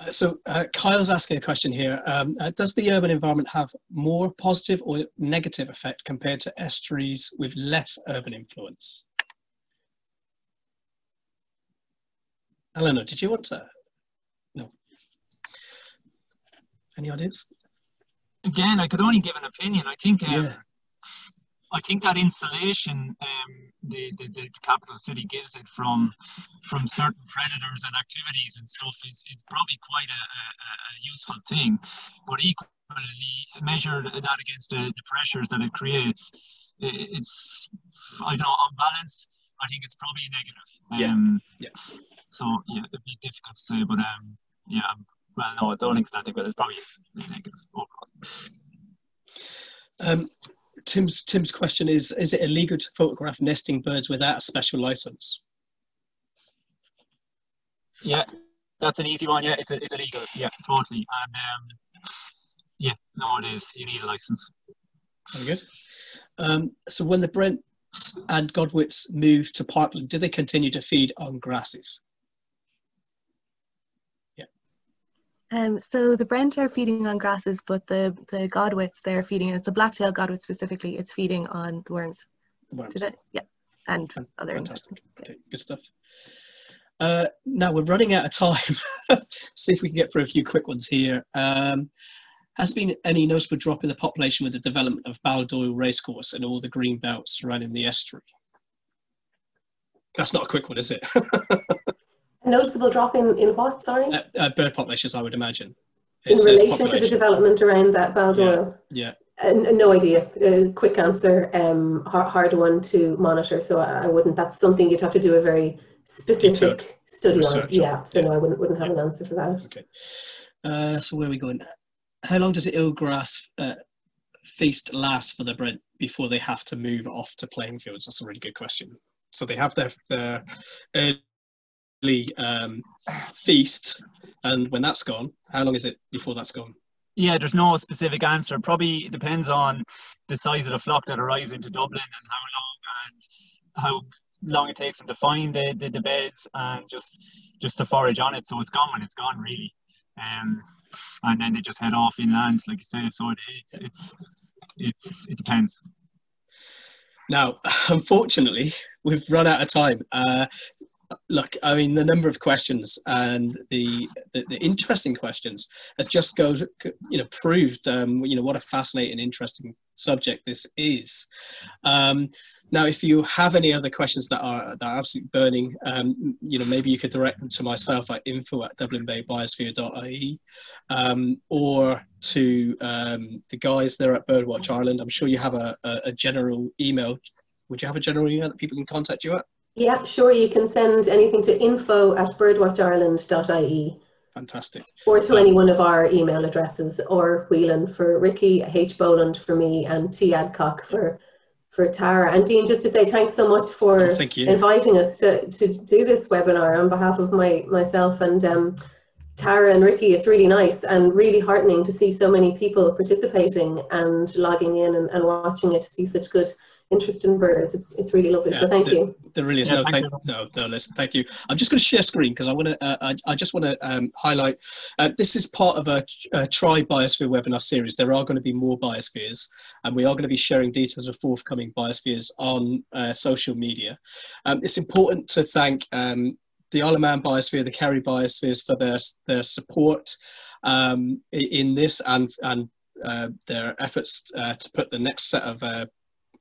uh, so uh, Kyle's asking a question here. Um, uh, does the urban environment have more positive or negative effect compared to estuaries with less urban influence? Eleanor, did you want to No. Any ideas? Again, I could only give an opinion. I think. Um, yeah. I think that insulation um, the, the, the capital city gives it from from certain predators and activities and stuff is, is probably quite a, a, a useful thing. But equally, measure that against the, the pressures that it creates, it's I don't know on balance. I think it's probably negative. Um, yeah. yeah. So yeah, it'd be difficult to say, but um, yeah, I'm well, no, I don't think it's but it's probably negative. Um, Tim's Tim's question is: Is it illegal to photograph nesting birds without a special license? Yeah, that's an easy one. Yeah, it's it's illegal. Yeah, totally. And um, yeah, no, it is. You need a license. Very good. Um, so when the Brents and Godwits moved to Parkland, did they continue to feed on grasses? Um, so the Brent are feeding on grasses, but the, the Godwits, they're feeding, and it's a blacktail Godwit specifically, it's feeding on the worms. The worms. Did it? Yeah, and other Fantastic. Okay, good stuff. Uh, now we're running out of time. See if we can get through a few quick ones here. Um, has there been any noticeable drop in the population with the development of Baldoyle Racecourse and all the green belts surrounding the estuary? That's not a quick one, is it? noticeable drop in, in what, sorry? Uh, uh, bird populations, I would imagine. in relation to the development around that Baldoyle? Yeah. yeah. Uh, no idea. Uh, quick answer. Um, hard, hard, one to monitor. So I, I, wouldn't. That's something you'd have to do a very specific Detailed study on. Yeah. So yeah. no, I wouldn't. Wouldn't have yeah. an answer for that. Okay. Uh, so where are we going? How long does the Eelgrass uh, feast last for the Brent before they have to move off to playing fields? That's a really good question. So they have their their um, feast, and when that's gone, how long is it before that's gone? Yeah, there's no specific answer. Probably depends on the size of the flock that arrives into Dublin and how long and how long it takes them to find the, the, the beds and just just to forage on it. So it's gone when it's gone, really. Um, and then they just head off inland, like you say. So it, it's it's it's it depends. Now, unfortunately, we've run out of time. Uh, look, I mean, the number of questions and the the, the interesting questions has just go, you know, proved, um, you know, what a fascinating, interesting subject this is. Um, now, if you have any other questions that are that are absolutely burning, um, you know, maybe you could direct them to myself at info at dublinbaybiosphere.ie um, or to um, the guys there at Birdwatch Ireland. I'm sure you have a, a, a general email. Would you have a general email that people can contact you at? Yeah, sure. You can send anything to info at birdwatchireland.ie. Fantastic. Or to um, any one of our email addresses, or Whelan for Ricky, H. Boland for me, and T. Adcock for for Tara. And Dean, just to say thanks so much for oh, inviting us to, to do this webinar on behalf of my myself and um, Tara and Ricky. It's really nice and really heartening to see so many people participating and logging in and, and watching it to see such good interest in birds. It's, it's really lovely. Yeah, so thank there, you. There really is yeah, no, thank, no, no, listen, thank you. I'm just going to share screen because I want to, uh, I, I, just want to um, highlight, uh, this is part of a, a Tri Biosphere webinar series. There are going to be more biospheres and we are going to be sharing details of forthcoming biospheres on uh, social media. Um, it's important to thank um, the Isle of Man Biosphere, the Kerry Biospheres for their, their support um, in this and, and uh, their efforts uh, to put the next set of uh,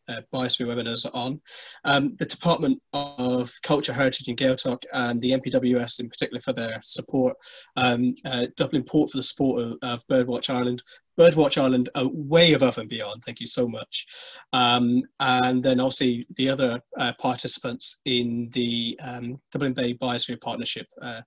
uh, biosphere webinars on. Um, the Department of Culture, Heritage and Gaeltacht and the NPWS in particular for their support. Um, uh, Dublin Port for the support of, of Birdwatch Ireland. Birdwatch Ireland are way above and beyond. Thank you so much. Um, and then obviously the other uh, participants in the um, Dublin Bay Biosphere Partnership, uh,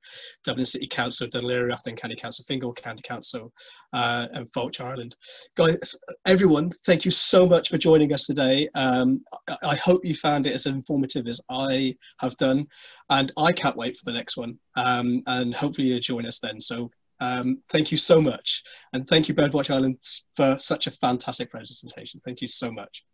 Dublin City Council, Laoghaire-Rathdown County Council, Fingal County Council, uh, and Fáilte Ireland. Guys, everyone, thank you so much for joining us today. Um, I, I, hope you found it as informative as I have done, and I can't wait for the next one. Um, and hopefully you'll join us then. So um, thank you so much. And thank you, Birdwatch Ireland, for such a fantastic presentation. Thank you so much.